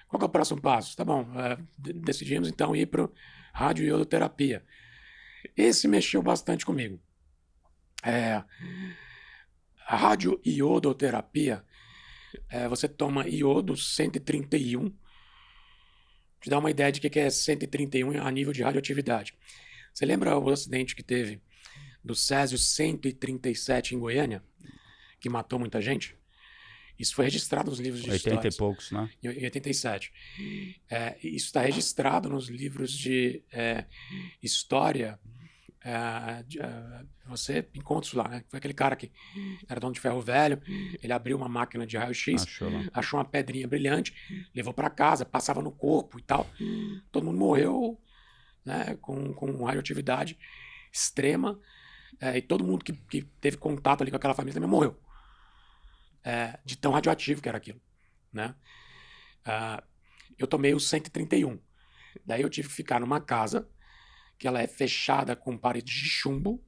qual é o próximo passo? Tá bom, é, de- decidimos então ir para radioiodoterapia. Esse mexeu bastante comigo. É, radioiodoterapia, é, você toma iodo 131. Te dá uma ideia de que que é 131 a nível de radioatividade. Você lembra o acidente que teve do Césio 137 em Goiânia, que matou muita gente? Isso foi registrado nos livros de 80 histórias e poucos, né? em 87. É, isso está registrado nos livros de é, história. É, é, você encontra isso lá, né? Foi aquele cara que era dono de ferro velho, ele abriu uma máquina de raio-x, Achou achou uma pedrinha brilhante, levou para casa, passava no corpo e tal. Todo mundo morreu né, com, com radioatividade extrema é, e todo mundo que, que teve contato ali com aquela família também morreu. É, de tão radioativo que era aquilo, né? Ah, eu tomei o 131. Daí eu tive que ficar numa casa que ela é fechada com paredes de chumbo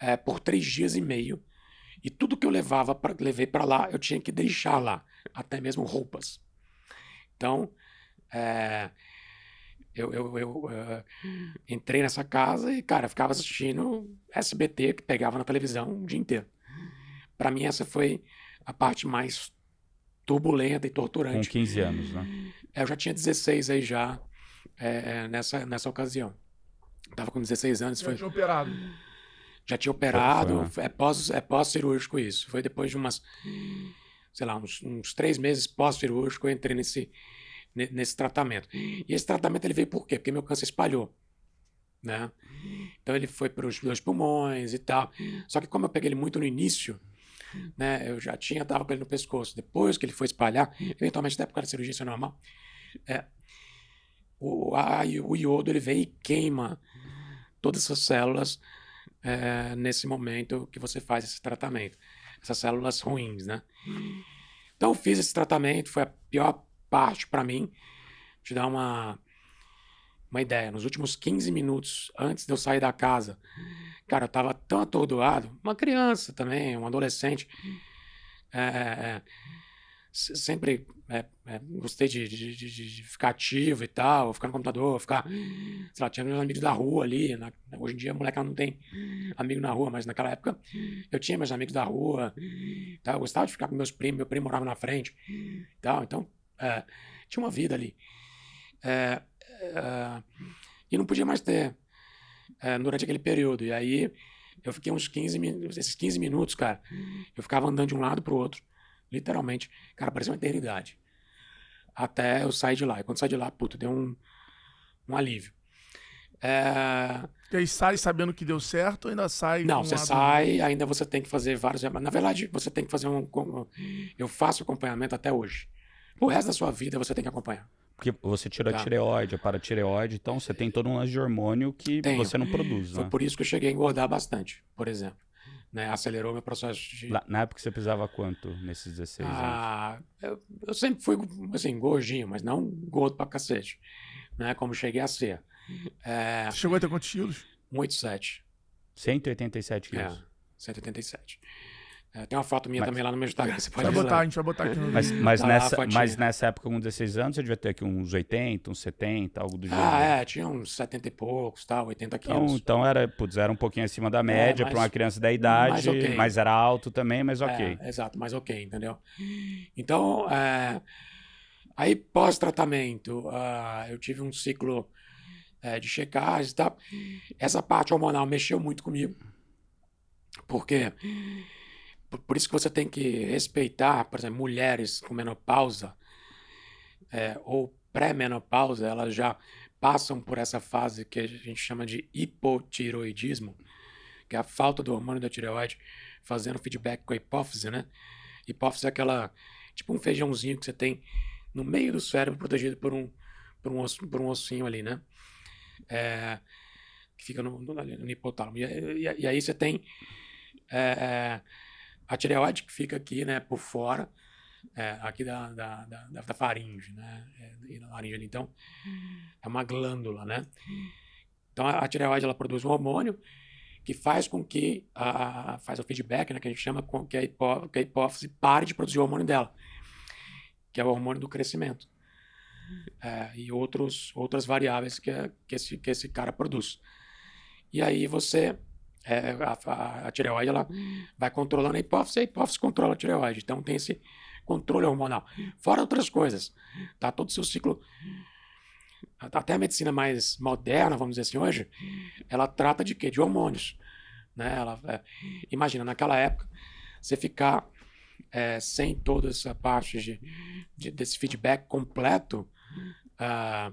é, por três dias e meio. E tudo que eu levava pra, levei para lá, eu tinha que deixar lá, até mesmo roupas. Então, é, eu, eu, eu, eh, entrei nessa casa e, cara, ficava assistindo SBT, que pegava na televisão o dia inteiro. Para mim, essa foi a parte mais turbulenta e Com torturante. 15 anos, né? É, Eu já tinha 16 aí já, é, nessa, nessa ocasião. Tava com 16 anos, Já foi, tinha operado. já tinha operado, Foi, é pós, é pós-cirúrgico isso. Foi depois de umas, sei lá, uns, uns três meses pós-cirúrgico, eu entrei nesse, ne- nesse tratamento. E esse tratamento ele veio por quê? Porque meu câncer espalhou, né? Então ele foi para os dois pulmões e tal. Só que como eu peguei ele muito no início, né? Eu já tinha, tava com ele no pescoço. Depois que ele foi espalhar, eventualmente até por causa da cirurgia, isso é normal. É, o, a, o iodo ele vem e queima todas essas células é, nesse momento que você faz esse tratamento. Essas células ruins, né? Então eu fiz esse tratamento, foi a pior parte para mim. Te dar uma, uma ideia. Nos últimos 15 minutos antes de eu sair da casa, cara, eu tava tão atordoado. Uma criança também, um adolescente. É, sempre é, é, gostei de, de, de- de- ficar ativo e tal, ficar no computador, ficar. Sei lá, tinha meus amigos da rua ali. na- hoje em dia, a moleca não tem amigo na rua, mas naquela época eu tinha meus amigos da rua. Tá? Eu gostava de ficar com meus primos, meu primo morava na frente. Tal, então, é, tinha uma vida ali. É, é, e não podia mais ter é, durante aquele período. E aí eu fiquei uns 15 minutos, esses 15 minutos, cara, eu ficava andando de um lado pro outro, literalmente. Cara, parecia uma eternidade. Até eu sair de lá. E quando saí de lá, puto, deu um, um alívio. É, E aí sai sabendo que deu certo ou ainda sai. não, você a- sai, ainda você tem que fazer vários. Na verdade, você tem que fazer um. Eu faço acompanhamento até hoje. O resto da sua vida você tem que acompanhar. Porque você tirou Tá. a tireoide, a paratireoide, então você tem todo um lance de hormônio que Tenho. você não produz, Foi né? por isso que eu cheguei a engordar bastante, por exemplo. Né? Acelerou meu processo de. Na, na época você pesava quanto nesses 16 anos? Ah, eu, eu sempre fui assim, gordinho, mas não gordo pra cacete. Né? Como cheguei a ser. É, Você chegou a ter quantos quilos? 187. 187 É, quilos. 187. É, tem uma foto minha Mas- também lá no meu Instagram, você pode Vai botar, a gente vai botar aqui no Mas, mas, Tá nessa, mas nessa época, com 16 anos, você devia ter aqui uns 80, uns 70, algo do gênero. Ah, é, tinha uns 70 e poucos, tá, 80 Então, quilos. então era, putz, era um pouquinho acima da média mas- para uma criança da idade, mas mas, ok. era alto também, mas ok. É, exato, mas ok, entendeu? Então, é, aí pós-tratamento, ah, eu tive um ciclo é, de checagem e tal. Essa parte hormonal mexeu muito comigo. Porque, por, por isso que você tem que respeitar, por exemplo, mulheres com menopausa é, ou pré-menopausa, elas já passam por essa fase que a gente chama de hipotiroidismo, que é a falta do hormônio da tireoide fazendo feedback com a hipófise, né? Hipófise é aquela, tipo um feijãozinho que você tem no meio do cérebro, protegido por um, por um, osso, por um ossinho ali, né? É, que fica no, no, no hipotálamo. E, e- e aí você tem é, é, a tireoide que fica aqui, né, por fora, é, aqui da, da, da, da- faringe, né? É, e na laringe ali. Então, é uma glândula, né? Então, a, tireoide, ela produz um hormônio que faz com que a, faz o feedback, né, que a gente chama com que a, hipó, que a hipófise pare de produzir o hormônio dela, que é o hormônio do crescimento. É, e outros, outras variáveis que, que, esse, que esse cara produz. E aí você, é, a, a, a tireoide, ela vai controlando a hipófise, a hipófise controla a tireoide. Então tem esse controle hormonal. Fora outras coisas, tá? Todo o seu ciclo até a medicina mais moderna, vamos dizer assim, hoje, ela trata de quê? De hormônios. Né? Ela, é, imagina, naquela época, você ficar é, sem toda essa parte de, de- desse feedback completo, ah,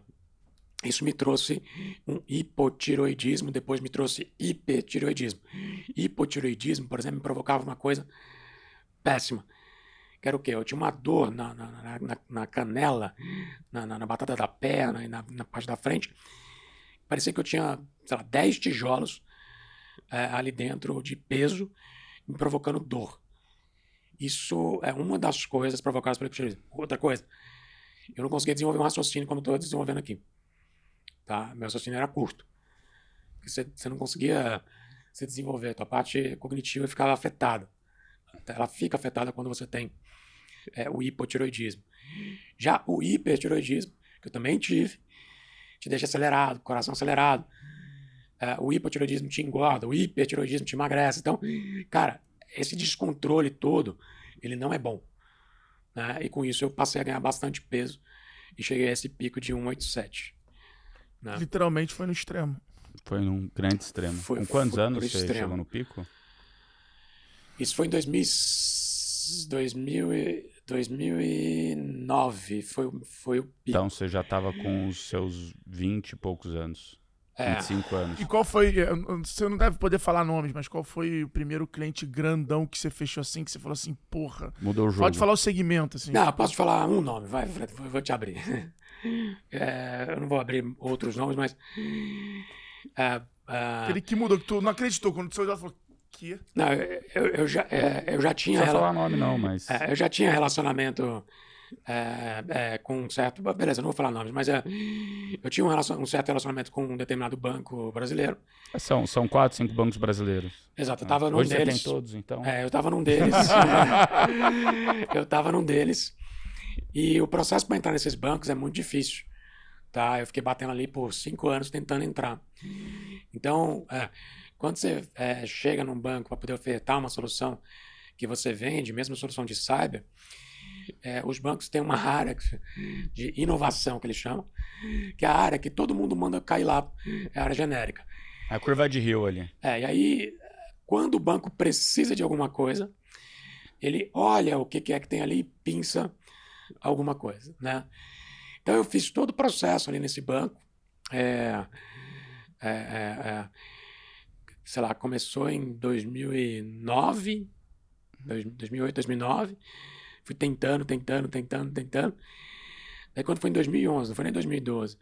isso me trouxe um hipotiroidismo, depois me trouxe hipertiroidismo. Hipotiroidismo, por exemplo, me provocava uma coisa péssima. Que era o quê? Eu tinha uma dor na, na, na- na- canela, na, na- batata da perna e na, parte da frente. Parecia que eu tinha, sei lá, 10 tijolos eh, ali dentro de peso, me provocando dor. Isso é uma das coisas provocadas pelo hipotireoidismo. Outra coisa, eu não conseguia desenvolver um raciocínio como estou desenvolvendo aqui. Tá? Meu raciocínio era curto. Porque Você, você não conseguia se desenvolver, a tua parte cognitiva ficava afetada. Ela fica afetada quando você tem é, o hipotiroidismo. Já o hipertiroidismo, que eu também tive, te deixa acelerado, coração acelerado. É, o hipotiroidismo te engorda, o hipertiroidismo te emagrece. Então, cara, esse descontrole todo, ele não é bom. né? E com isso eu passei a ganhar bastante peso e cheguei a esse pico de 187. Né? Literalmente foi no extremo. Foi num grande extremo. Foi- Com quantos foi anos você extremo. chegou no pico? Isso foi em 2000, 2000, e- 2009. Foi, o- foi o pico. Então você já tava com os seus 20 e poucos anos. É. 25 anos. E qual foi. Você não deve poder falar nomes, mas qual foi o primeiro cliente grandão que você fechou assim, que você falou assim, porra. Mudou o jogo. Pode falar o segmento, assim. Não, posso falar um nome, vai, Fred, vou te abrir. É, eu não vou abrir outros nomes, mas. é, é, Aquele que mudou, que tu não acreditou. Quando você falou, que? não, eu, eu já, é, eu já Não tinha. rela- falar nome não, mas... é, eu já tinha relacionamento é, é, com um certo. Beleza, não vou falar nomes, mas é, eu tinha um, relacion- um certo relacionamento com um determinado banco brasileiro. São, são quatro, cinco bancos brasileiros. Exato, eu tava num Hoje deles. você tem todos, então. É, eu tava num deles. eu tava num deles. E o processo para entrar nesses bancos é muito difícil. Tá? Eu fiquei batendo ali por cinco anos tentando entrar. Então, é, quando você é, chega num banco para poder ofertar uma solução que você vende, mesmo solução de cyber, é, os bancos têm uma área de inovação que eles chamam, que é a área que todo mundo manda cair lá, é a área genérica. A curva de rio ali. É, e aí, quando o banco precisa de alguma coisa, ele olha o que que é que tem ali e pinça alguma coisa, né? Então eu fiz todo o processo ali nesse banco. É, é, é, é, sei lá, começou em 2009, dois- 2008, 2009. Fui tentando, tentando, tentando, tentando. Aí quando foi em 2011, não foi nem em 2012,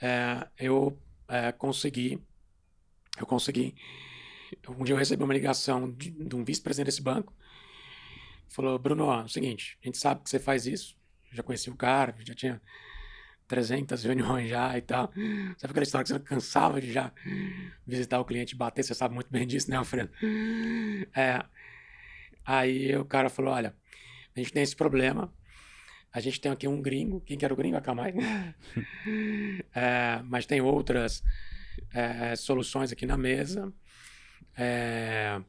é, eu é, consegui eu consegui. Um dia eu recebi uma ligação de, de um vice-presidente desse banco. Falou, Bruno, ó, é o seguinte, a gente sabe que você faz isso. Já conheci o cara, já tinha 300 reuniões já e tal. Sabe aquela história que você cansava de já visitar o cliente e bater? Você sabe muito bem disso, né, Alfredo? É, aí o cara falou: olha, a gente tem esse problema. A gente tem aqui um gringo. Quem que era o gringo? Calma aí. É, mas tem outras é, soluções aqui na mesa. É,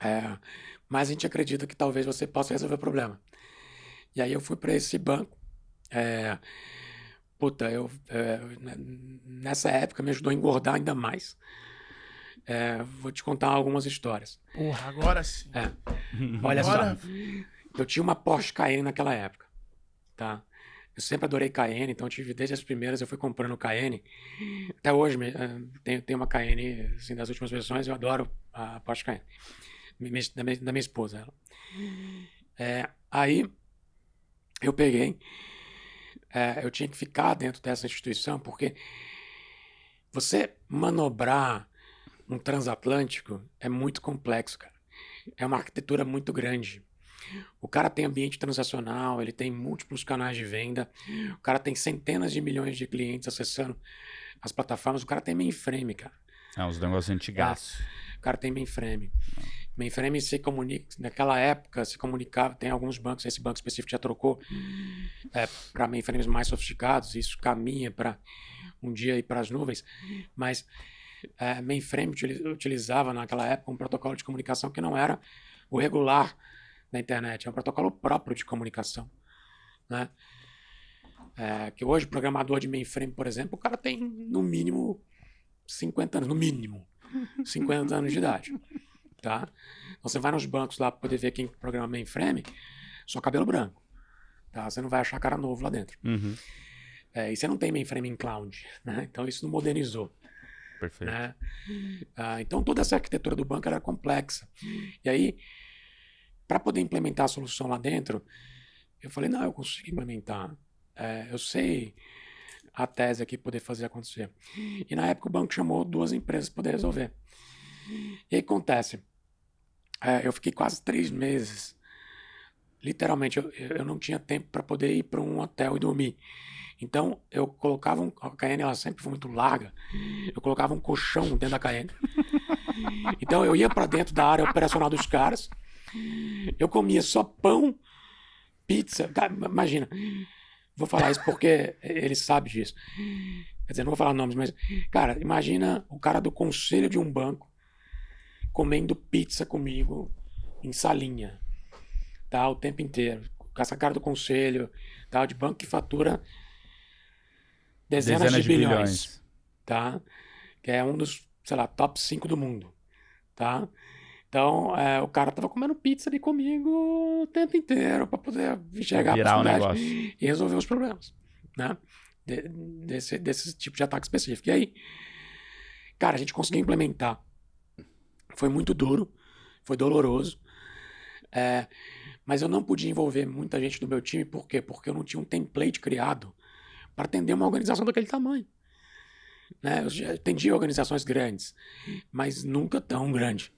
é, mas a gente acredita que talvez você possa resolver o problema. E aí eu fui para esse banco. É, puta, eu é, nessa época me ajudou a engordar ainda mais. É, vou te contar algumas histórias. Porra, agora sim. É. Olha Agora- só, eu tinha uma Porsche Cayenne naquela época, tá? Eu sempre adorei Cayenne, então tive desde as primeiras eu fui comprando Cayenne. Até hoje tenho, tenho uma Cayenne assim, das últimas versões, eu adoro a Porsche Cayenne. Da minha, da minha esposa, ela. É, aí eu peguei, é, eu tinha que ficar dentro dessa instituição porque você manobrar um transatlântico é muito complexo, cara. É uma arquitetura muito grande. O cara tem ambiente transacional, ele tem múltiplos canais de venda, o cara tem centenas de milhões de clientes acessando as plataformas, o cara tem mainframe, cara. É uns negócios antigaços. O cara tem mainframe. Mainframe se comunica, naquela época se comunicava, tem alguns bancos, esse banco específico já trocou para mainframes mais sofisticados, isso caminha para um dia ir para as nuvens, mas é, mainframe utili- utilizava naquela época um protocolo de comunicação que não era o regular da internet, é um protocolo próprio de comunicação, né? É, que hoje, programador de mainframe, por exemplo, o cara tem no mínimo 50 anos, no mínimo 50 anos de idade, tá? Então você vai nos bancos lá para poder ver quem programa mainframe, só cabelo branco, tá? Você não vai achar cara novo lá dentro. Uhum. É, e você não tem mainframe em cloud, né? Então isso não modernizou, Perfeito. né? Ah, então toda essa arquitetura do banco era complexa. E aí, para poder implementar a solução lá dentro, eu falei, não, eu consigo implementar. É, eu sei a tese aqui poder fazer acontecer. E na época o banco chamou duas empresas para poder resolver. E acontece, é, eu fiquei quase três meses. Literalmente, eu, eu não tinha tempo para poder ir para um hotel e dormir. Então, eu colocava um, a KN, ela sempre foi muito larga. Eu colocava um colchão dentro da KN. Então, eu ia para dentro da área operacional dos caras. Eu comia só pão, pizza. Imagina. Vou falar isso porque ele sabe disso. Quer dizer, não vou falar nomes, mas, cara, imagina o cara do conselho de um banco comendo pizza comigo em salinha, tá? O tempo inteiro. Com essa cara do conselho, tá? De banco que fatura dezenas, de, bilhões, tá? Que é um dos, sei lá, top 5 do mundo, tá? Então, é, o cara tava comendo pizza ali comigo o tempo inteiro para poder enxergar a Virar negócio. e resolver os problemas, né? De- desse, desse tipo de ataque específico. E aí, cara, a gente conseguiu implementar. Foi muito duro, foi doloroso, é, mas eu não podia envolver muita gente do meu time, por quê? Porque eu não tinha um template criado para atender uma organização daquele tamanho. Né? Eu já atendi organizações grandes, mas nunca tão grande.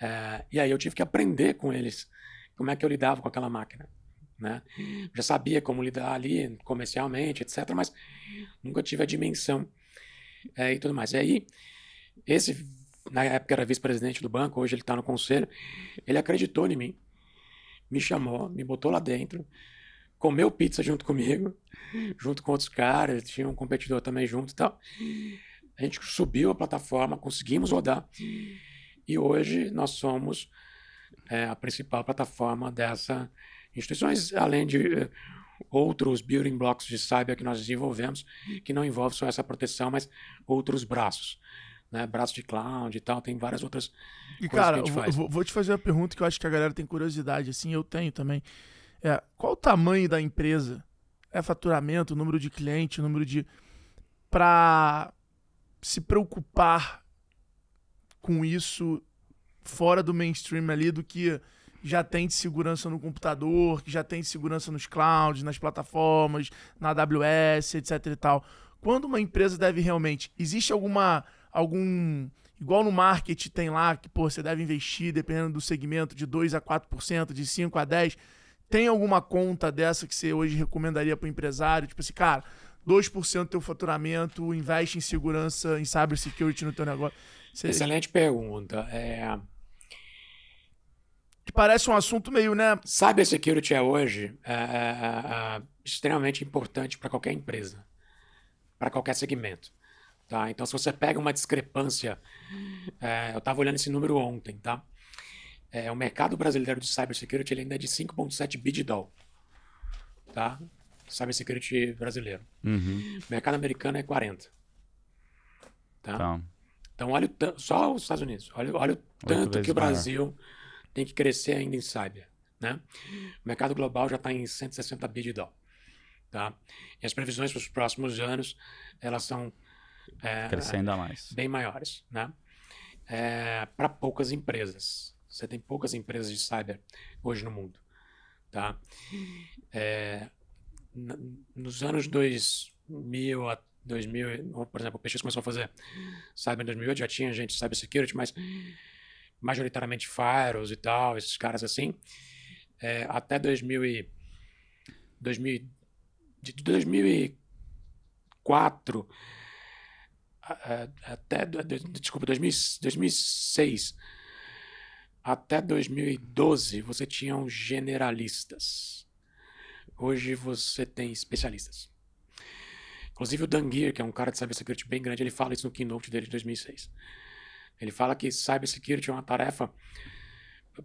É, e aí eu tive que aprender com eles como é que eu lidava com aquela máquina. Né? Já sabia como lidar ali comercialmente, etc., mas nunca tive a dimensão é, e tudo mais. E aí, esse, na época era vice-presidente do banco, hoje ele está no conselho, ele acreditou em mim, me chamou, me botou lá dentro, comeu pizza junto comigo, junto com outros caras, tinha um competidor também junto e tal. A gente subiu a plataforma, conseguimos rodar. E hoje nós somos é, a principal plataforma dessa instituições, além de eh, outros building blocks de cyber que nós desenvolvemos, que não envolve só essa proteção, mas outros braços. Né? Braço de cloud e tal, tem várias outras E, cara, vou, vou- te fazer uma pergunta que eu acho que a galera tem curiosidade, assim, eu tenho também. É, qual o tamanho da empresa? É faturamento, número de cliente, número de. pra se preocupar com isso fora do mainstream ali do que já tem de segurança no computador, que já tem de segurança nos clouds, nas plataformas, na AWS, etc e tal. Quando uma empresa deve realmente, existe alguma algum igual no marketing tem lá que pô, você deve investir dependendo do segmento de 2 a 4%, de 5 a 10, Tem alguma conta dessa que você hoje recomendaria para o empresário? Tipo assim, cara, 2% do teu faturamento, investe em segurança, em cybersecurity no teu negócio. Você... Excelente pergunta. É... Que parece um assunto meio, né? Cybersecurity é hoje é, é, é, extremamente importante para qualquer empresa, para qualquer segmento. Tá? Então, se você pega uma discrepância, é, eu estava olhando esse número ontem, tá? É, o mercado brasileiro de cybersecurity ele ainda é de 5,7 bi de dólar. Tá? Cybersecurity brasileiro. Uhum. O mercado americano é 40. Tá? Tá. Então, olha só os Estados Unidos. Olha, olha o tanto que o maior. Brasil tem que crescer ainda em cyber. Né? O mercado global já está em 160 bi de dólar. Tá? E as previsões para os próximos anos, elas são é, Crescer ainda mais. bem maiores, né? para poucas empresas. Você tem poucas empresas de cyber hoje no mundo, tá? É, nos anos 2000 a 2000, ou, por exemplo, o PX começou a fazer cyber em 2008, já tinha gente de cybersecurity, mas majoritariamente firewalls e tal, esses caras assim. É, até 2000 e, 2000, de 2004 a- a- até desculpa 2000, 2006 até 2012 você tinha generalistas. Hoje você tem especialistas. Inclusive o Dan Gear que é um cara de cybersecurity bem grande ele fala isso no keynote dele de 2006 ele fala que cybersecurity é uma tarefa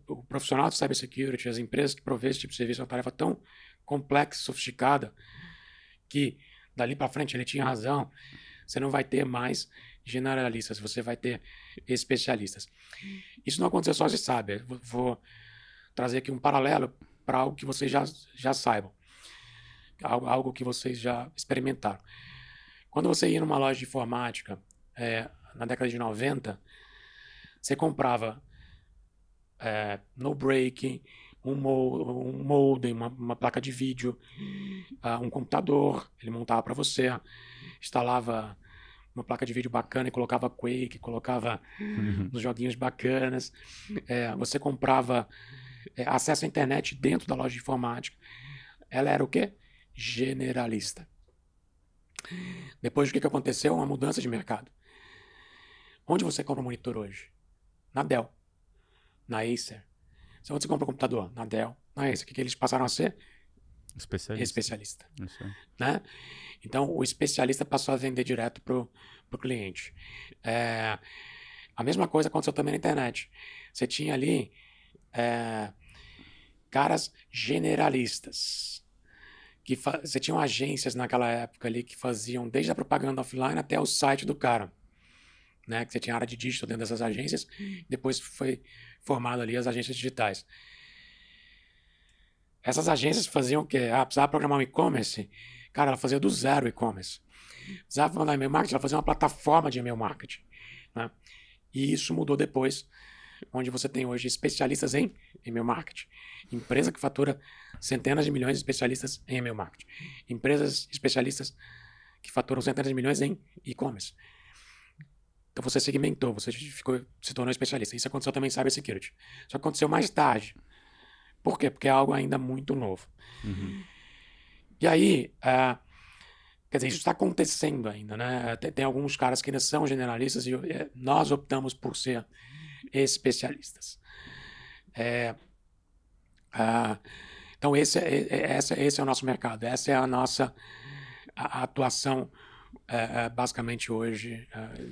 o profissional de cybersecurity as empresas que provê esse tipo de serviço é uma tarefa tão complexa sofisticada que dali para frente ele tinha razão você não vai ter mais generalistas, você vai ter especialistas. Isso não aconteceu só, você sabe. Eu Vou, vou trazer aqui um paralelo para algo que vocês já, já saibam. Algo, algo que vocês já experimentaram. Quando você ia numa loja de informática, é, na década de 90, você comprava é, no break, um, mo um modem, uma, uma placa de vídeo, ah, um computador, ele montava para você, instalava uma placa de vídeo bacana e colocava Quake, colocava nos joguinhos bacanas. É, você comprava é, acesso à internet dentro da loja de informática. Ela era o quê? Generalista. Depois o que, que aconteceu? Uma mudança de mercado. Onde você compra monitor hoje? Na Dell. Na Acer. Então, Onde você compra um computador? Na Dell. Na Acer. O que, que eles passaram a ser? Especialista. Especialista né? Então, o especialista passou a vender direto pro, pro cliente. É, a mesma coisa aconteceu também na internet. Você tinha ali é, caras generalistas. Que você tinha agências naquela época ali que faziam desde a propaganda offline até o site do cara. Né? Que você tinha área de digital dentro dessas agências. Depois foi formado ali as agências digitais. Essas agências faziam o quê? Ah, precisava programar um e-commerce. Cara, ela fazia do zero e-commerce. Precisava mandar e-mail marketing, ela fazia uma plataforma de e-mail marketing. né? E isso mudou depois, onde você tem hoje especialistas em e-mail marketing. Empresa que fatura centenas de milhões de especialistas em e-mail marketing. Empresas especialistas que faturam centenas de milhões em e-commerce. Então você segmentou, você ficou, se tornou especialista. Isso aconteceu também em cybersecurity. Que aconteceu mais tarde. Por quê? Porque é algo ainda muito novo. Uhum. E aí, ah, quer dizer, isso está acontecendo ainda, né? Tem, tem alguns caras que ainda são generalistas e eh, nós optamos por ser especialistas. É, ah, então, esse é, é- é- essa- esse é o nosso mercado, essa é a nossa a- a atuação, eh, eh, basicamente, hoje.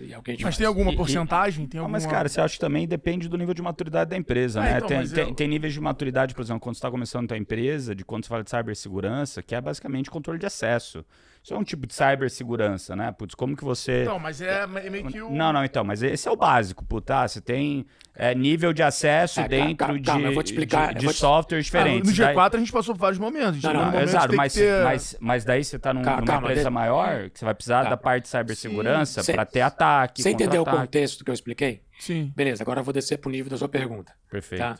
é o que a gente Mas faz. tem alguma E- e- porcentagem? Tem Ah, alguma... mas, cara, você acha que também depende do nível de maturidade da empresa, Ah, né? então, tem, tem, eu- tem níveis de maturidade, por exemplo, quando você está começando a tua empresa, de quando você fala de cibersegurança, que é basicamente controle de acesso. Isso é um tipo de cibersegurança, né? Putz, como que você... Então, mas é meio que o... Não, não, então, mas esse é o básico, puta, você tem é, nível de acesso É, dentro ca- de, calma, eu vou te explicar, de, eu de vou te- softwares Ah, diferentes. no Daí- G4 a gente passou por vários momentos. Não, não, momento exato, mas, ter... mas, mas daí você tá num- Calma, numa calma, empresa maior, que você vai precisar Tá. da parte de cibersegurança para ter ataque, Você entendeu o contexto que eu expliquei? Sim. Beleza, agora eu vou descer para o nível da sua pergunta. Perfeito. Tá?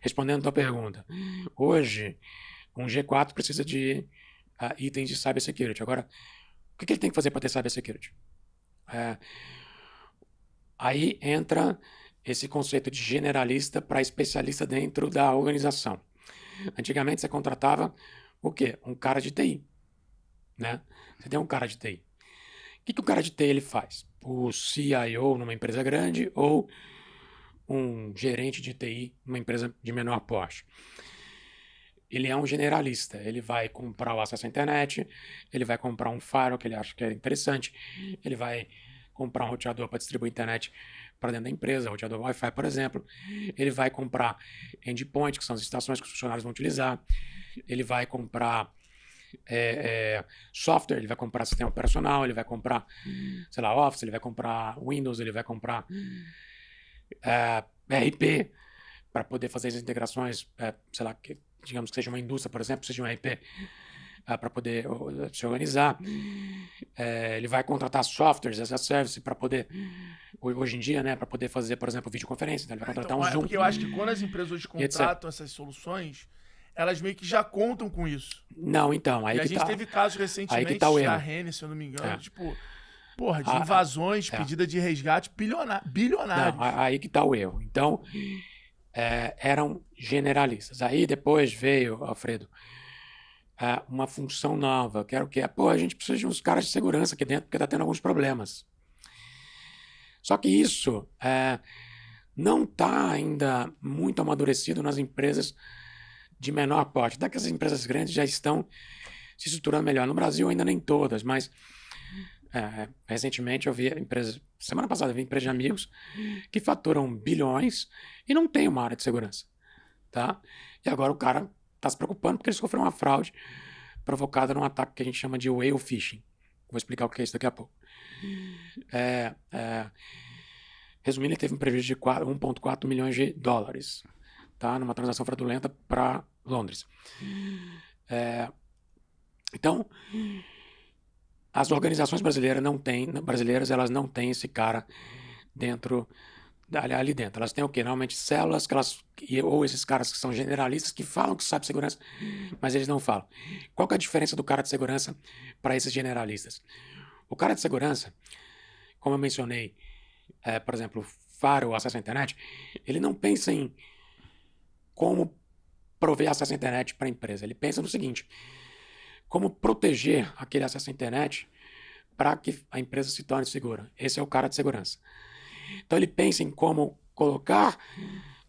Respondendo a tua pergunta. Hoje, um G4 precisa de ah, itens de cybersecurity. Agora, o que, que ele tem que fazer para ter cybersecurity? É, aí entra esse conceito de generalista para especialista dentro da organização. Antigamente você contratava o quê? Um cara de TI, né? Você tem um cara de TI. O que, que o cara de TI ele faz? O CIO numa empresa grande ou um gerente de TI numa empresa de menor porte? Ele é um generalista. Ele vai comprar o acesso à internet, ele vai comprar um firewall que ele acha que é interessante, ele vai comprar um roteador para distribuir internet para dentro da empresa, roteador Wi-Fi, por exemplo. Ele vai comprar endpoint, que são as estações que os funcionários vão utilizar. Ele vai comprar é, é, software, ele vai comprar sistema operacional, ele vai comprar, sei lá, Office, ele vai comprar Windows, ele vai comprar é, RP para poder fazer as integrações, é, sei lá, que, digamos que seja uma indústria, por exemplo, seja um RP uh, para poder se organizar. É, ele vai contratar softwares as a service para poder, hoje em dia, né, para poder fazer, por exemplo, videoconferência. Então ele vai contratar então, um é Zoom. Porque eu acho que quando as empresas hoje contratam essas soluções, elas meio que já contam com isso. Não, então, aí e a gente tá. teve casos recentemente Aí tá da. Rene, se eu não me engano, É. tipo, porra, de Ah, invasões, é. pedida de resgate bilioná- bilionários. Não, aí que tá o erro. Então, é, eram generalistas. Aí depois veio, Alfredo, é, uma função nova, que era o quê? Pô, a gente precisa de uns caras de segurança aqui dentro, porque tá tendo alguns problemas. Só que isso é, não está ainda muito amadurecido nas empresas de menor porte. Daqui as empresas grandes já estão se estruturando melhor. No Brasil ainda nem todas, mas é, recentemente eu vi empresas, semana passada eu vi empresas de amigos que faturam bilhões e não tem uma área de segurança, tá? E agora o cara está se preocupando porque ele sofreu uma fraude provocada num ataque que a gente chama de whale phishing. Vou explicar o que é isso daqui a pouco. É, é, resumindo, ele teve um prejuízo de 4 1,4 milhões de dólares, tá? Numa transação fraudulenta para Londres. É, então, as organizações brasileiras não têm, brasileiras elas não têm esse cara dentro ali, dentro. Elas têm o quê? Normalmente células que elas ou esses caras que são generalistas que falam que sabem segurança, mas eles não falam. Qual que é a diferença do cara de segurança para esses generalistas? O cara de segurança, como eu mencionei, é, por exemplo, Faro, acesso à internet, ele não pensa em como prover acesso à internet para a empresa. Ele pensa no seguinte: como proteger aquele acesso à internet para que a empresa se torne segura. Esse é o cara de segurança. Então ele pensa em como colocar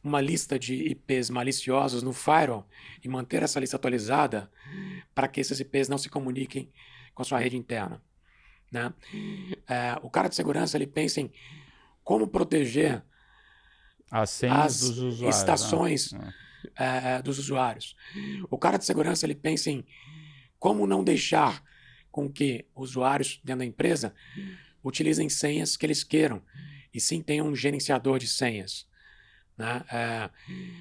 uma lista de IPs maliciosos no firewall e manter essa lista atualizada para que esses IPs não se comuniquem com a sua rede interna. Né? É, o cara de segurança ele pensa em como proteger As senhas As dos usuários. estações né? é, dos usuários. O cara de segurança ele pensa em como não deixar com que usuários dentro da empresa utilizem senhas que eles queiram e sim tenham um gerenciador de senhas. Né? É,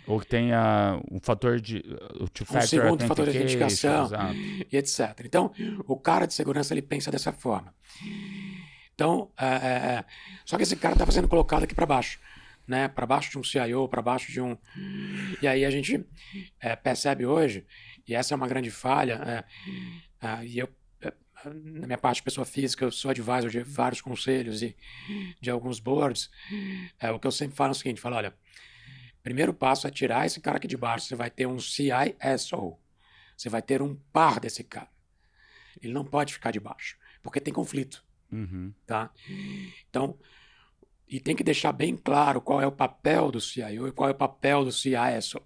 Ou que tenha um fator de. O two-factor segundo fator de autenticação. exato. e etc. Então, o cara de segurança ele pensa dessa forma. Então, é, é, é, só que esse cara está sendo colocado aqui para baixo, né? Para baixo de um CIO, para baixo de um. E aí a gente é, percebe hoje, e essa é uma grande falha, é, é, e eu é, na minha parte de pessoa física, eu sou advisor de vários conselhos e de alguns boards. É, o que eu sempre falo é o seguinte: falo, olha, primeiro passo é tirar esse cara aqui de baixo. Você vai ter um CISO. Você vai ter um par desse cara. Ele não pode ficar de baixo, porque tem conflito, Uhum. tá? Então, e tem que deixar bem claro qual é o papel do CIO e qual é o papel do CISO.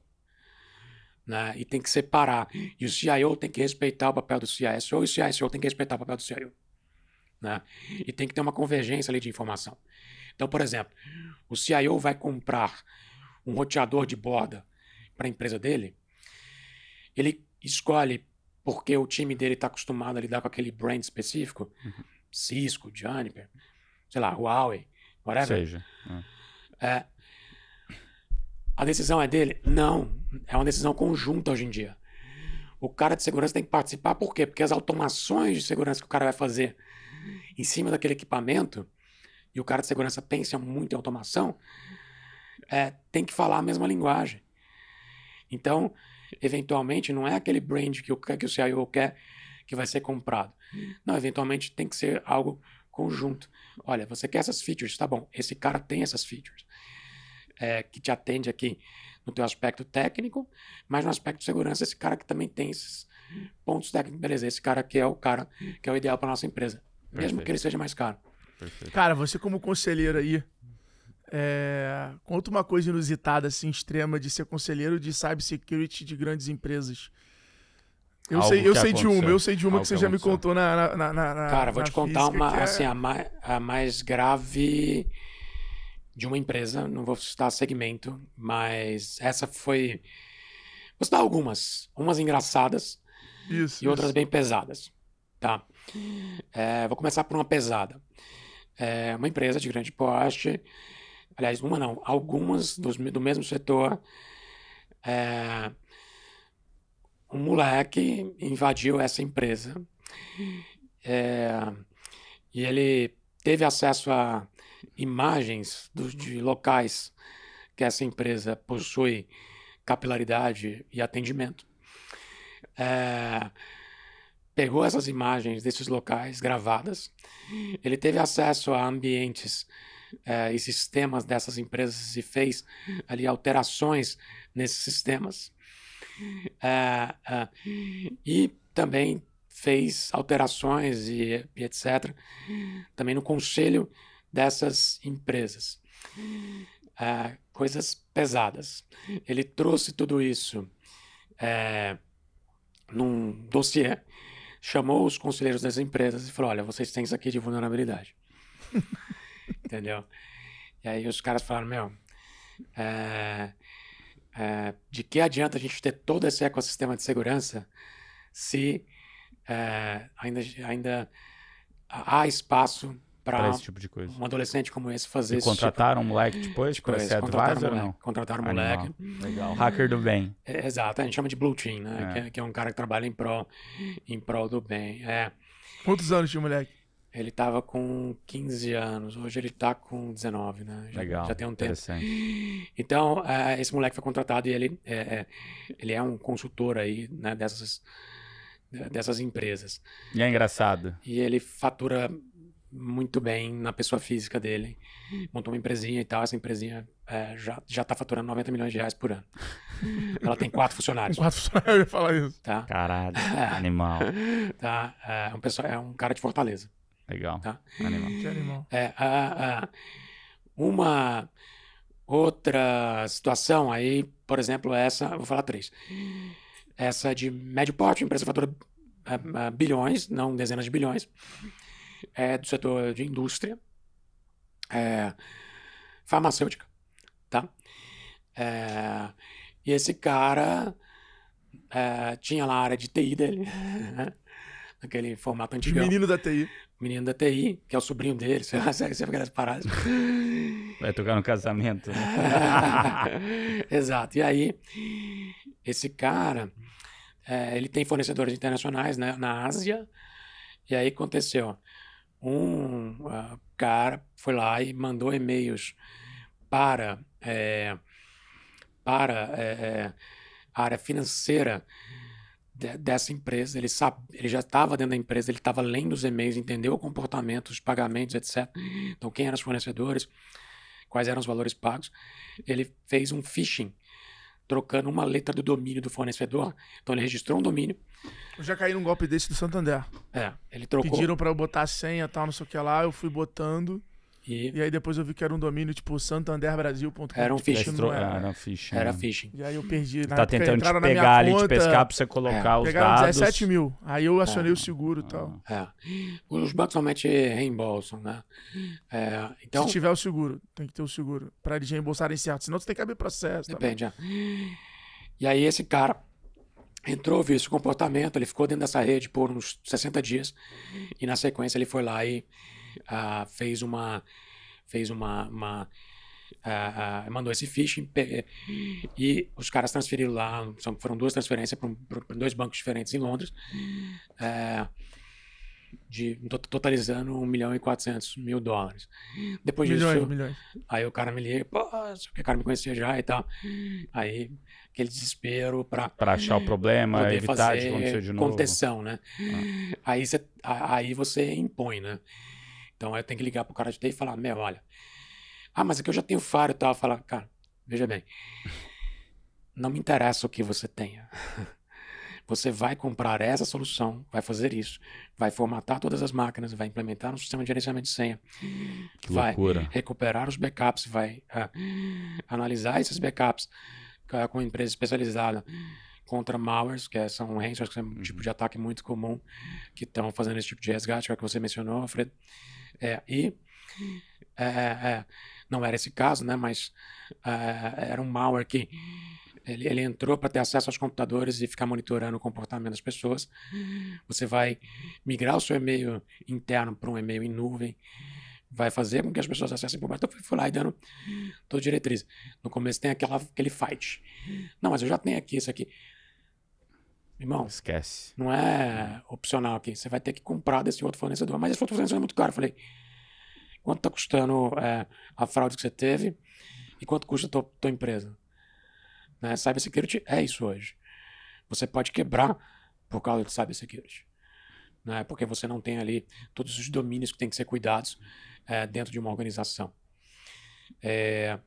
Né? E tem que separar. E o CIO tem que respeitar o papel do CISO e o CISO tem que respeitar o papel do CIO. Né? E tem que ter uma convergência ali de informação. Então, por exemplo, o CIO vai comprar um roteador de borda para a empresa dele, ele escolhe porque o time dele está acostumado a lidar com aquele brand específico, Cisco, Juniper, sei lá, Huawei, whatever. Seja. né? É, a decisão é dele? Não. É uma decisão conjunta hoje em dia. O cara de segurança tem que participar, por quê? Porque as automações de segurança que o cara vai fazer em cima daquele equipamento, e o cara de segurança pensa muito em automação, é, tem que falar a mesma linguagem. Então, eventualmente, não é aquele brand que o, que o CIO quer que vai ser comprado. Não, eventualmente tem que ser algo conjunto. Olha, você quer essas features? Tá bom, esse cara tem essas features. É, que te atende aqui no teu aspecto técnico, mas no aspecto de segurança, esse cara que também tem esses pontos técnicos. Beleza, esse cara aqui é o cara que é o ideal para nossa empresa. Mesmo Perfeito. que ele seja mais caro. Perfeito. Cara, você como conselheiro aí, é, conta uma coisa inusitada, assim, extrema, de ser conselheiro de cybersecurity de grandes empresas. Eu Algo sei, eu sei de uma, eu sei de uma Algo que você que já me contou na, na, na- na- Cara, vou na te contar uma, é- assim, a mais, a mais grave de uma empresa, não vou citar segmento, mas essa foi. Vou citar algumas, umas engraçadas Isso, e outras isso. bem pesadas, tá? É, vou começar por uma pesada. É uma empresa de grande porte, aliás, uma não, algumas dos, do mesmo setor. É, um moleque invadiu essa empresa é, e ele teve acesso a imagens dos, de locais que essa empresa possui capilaridade e atendimento. É, pegou essas imagens desses locais gravadas, ele teve acesso a ambientes é, e sistemas dessas empresas e fez ali alterações nesses sistemas. É, é, e também fez alterações e, e etc. também no conselho dessas empresas. É, coisas pesadas. Ele trouxe tudo isso é, num dossiê, chamou os conselheiros das empresas e falou: Olha, vocês têm isso aqui de vulnerabilidade. Entendeu? E aí os caras falaram: Meu, é, é, de que adianta a gente ter todo esse ecossistema de segurança se é, ainda, ainda há espaço para esse tipo de coisa. um adolescente como esse fazer E esse tipo contrataram um moleque depois de pra coisa. ser advisor ou não? Contrataram Animal. moleque. Legal. Hacker do bem. É, exato, a gente chama de Blue Team, né? É. Que, é, que é um cara que trabalha em prol, em prol do bem. É, Quantos anos tinha o moleque? Ele tava com 15 anos, hoje ele tá com 19, né? Já, Legal. já tem um tempo. Interessante. Então, é, esse moleque foi contratado e ele é, é, ele é um consultor aí, né, dessas, dessas empresas. E é engraçado. E ele fatura muito bem na pessoa física dele. Montou uma empresinha e tal. Essa empresinha é, já, já tá faturando 90 milhões de reais por ano. Ela tem quatro funcionários, quatro funcionários, eu ia falar isso. tá? Caralho. Animal. tá? É, um pessoal, é um cara de Fortaleza, Legal. tá? Animal. Que animal. É, a- a- uma outra situação aí, por exemplo, essa, vou falar três. Essa de médio porte, empresa fatura é, é, bilhões, não dezenas de bilhões, é do setor de indústria, é, farmacêutica, tá? É, e esse cara é, tinha lá a área de TI dele, naquele formato Os antigão meninos da TI. Menino da TI, que é o sobrinho dele, você aquelas paradas. Vai tocar no casamento. né? Exato. E aí, esse cara, é, ele tem fornecedores internacionais né, na Ásia, e aí aconteceu, um ah, cara foi lá e mandou e-mails para, é, para é, é, a área financeira dessa empresa, ele, sabe, ele já estava dentro da empresa, ele estava lendo os e-mails, entendeu o comportamento, os pagamentos, etc. Então, quem eram os fornecedores, quais eram os valores pagos. Ele fez um phishing, trocando uma letra do domínio do fornecedor. Então, ele registrou um domínio. Eu já caí num golpe desse do Santander. É, ele trocou. Pediram pra eu botar a senha e tal, não sei o que lá, eu fui botando. E E aí depois eu vi que era um domínio tipo santanderbrasil.com. Era um tipo, phishing, não Estro... era. Ah, não, ficha. era né? phishing. E aí eu perdi. Na Tá época tentando te pegar ali, te conta, pescar pra você colocar os Pegaram dados. 17 mil. Aí eu acionei É. o seguro e tal. É. Os bancos normalmente reembolsam, né? É, então, Se tiver o seguro, tem que ter o seguro. Pra eles reembolsarem certo. Senão você tem que abrir processo. tá? Depende, é. E aí esse cara entrou, viu esse comportamento, ele ficou dentro dessa rede por uns 60 dias e na sequência ele foi lá e ah, fez uma fez uma, uma ah, ah, mandou esse phishing e os caras transferiram lá, são- foram duas transferências para dois bancos diferentes em Londres, de, to- totalizando 1 milhão e 400 mil dólares. Depois Milhões, disso, milhões. Aí o cara me liga, pô, o cara me conhecia já e tal. Aí, aquele desespero pra Pra achar o problema, poder evitar de acontecer de novo. contenção, né? Aí, você, aí você impõe, né? Então, aí eu tenho que ligar pro cara de TI e falar, meu, olha, ah, mas aqui eu já tenho faro e tal. Falar, cara, veja bem, não me interessa o que você tenha. Você vai comprar essa solução, vai fazer isso, vai formatar todas as máquinas, vai implementar um sistema de gerenciamento de senha, Que vai loucura. recuperar os backups, vai ah, analisar esses backups ah, com empresa especializada contra malwares, que é- são ransomware, que é um tipo de ataque muito comum, que estão fazendo esse tipo de resgate, que é o que você mencionou, Alfredo. É, e é, é, não era esse caso, né? Mas é, era um malware que ele, ele entrou para ter acesso aos computadores e ficar monitorando o comportamento das pessoas. Você vai migrar o seu e-mail interno para um e-mail em nuvem, vai fazer com que as pessoas acessem por baixo. Então, fui lá e dando toda diretriz. No começo tem aquela, aquele fight. Não, mas eu já tenho aqui isso aqui. Irmão, Esquece. não é opcional aqui. Você vai ter que comprar desse outro fornecedor. Mas esse outro fornecedor é muito caro. Eu falei, quanto tá custando é, a fraude que você teve e quanto custa a tua, tua empresa? Né? Cybersecurity é isso hoje. Você pode quebrar por causa de cybersecurity. Né? Porque você não tem ali todos os domínios que têm que ser cuidados é, dentro de uma organização. É,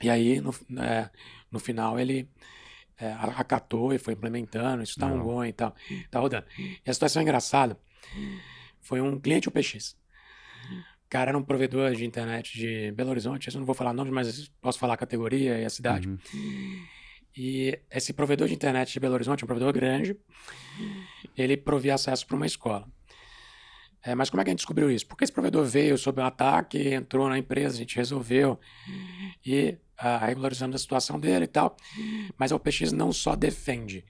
e aí, no, é, no final, ele é, acatou e foi implementando, isso tá ongoing e tal, tá rodando. E a situação engraçada foi um cliente UPX. O cara era um provedor de internet de Belo Horizonte, eu não vou falar nomes, mas posso falar a categoria e a cidade. Uhum. E esse provedor de internet de Belo Horizonte, um provedor grande, ele provia acesso para uma escola. É, mas como é que a gente descobriu isso? Porque esse provedor veio sob um ataque, entrou na empresa, a gente resolveu e regularizamos a situação dele e tal. Mas a OPX não só defende,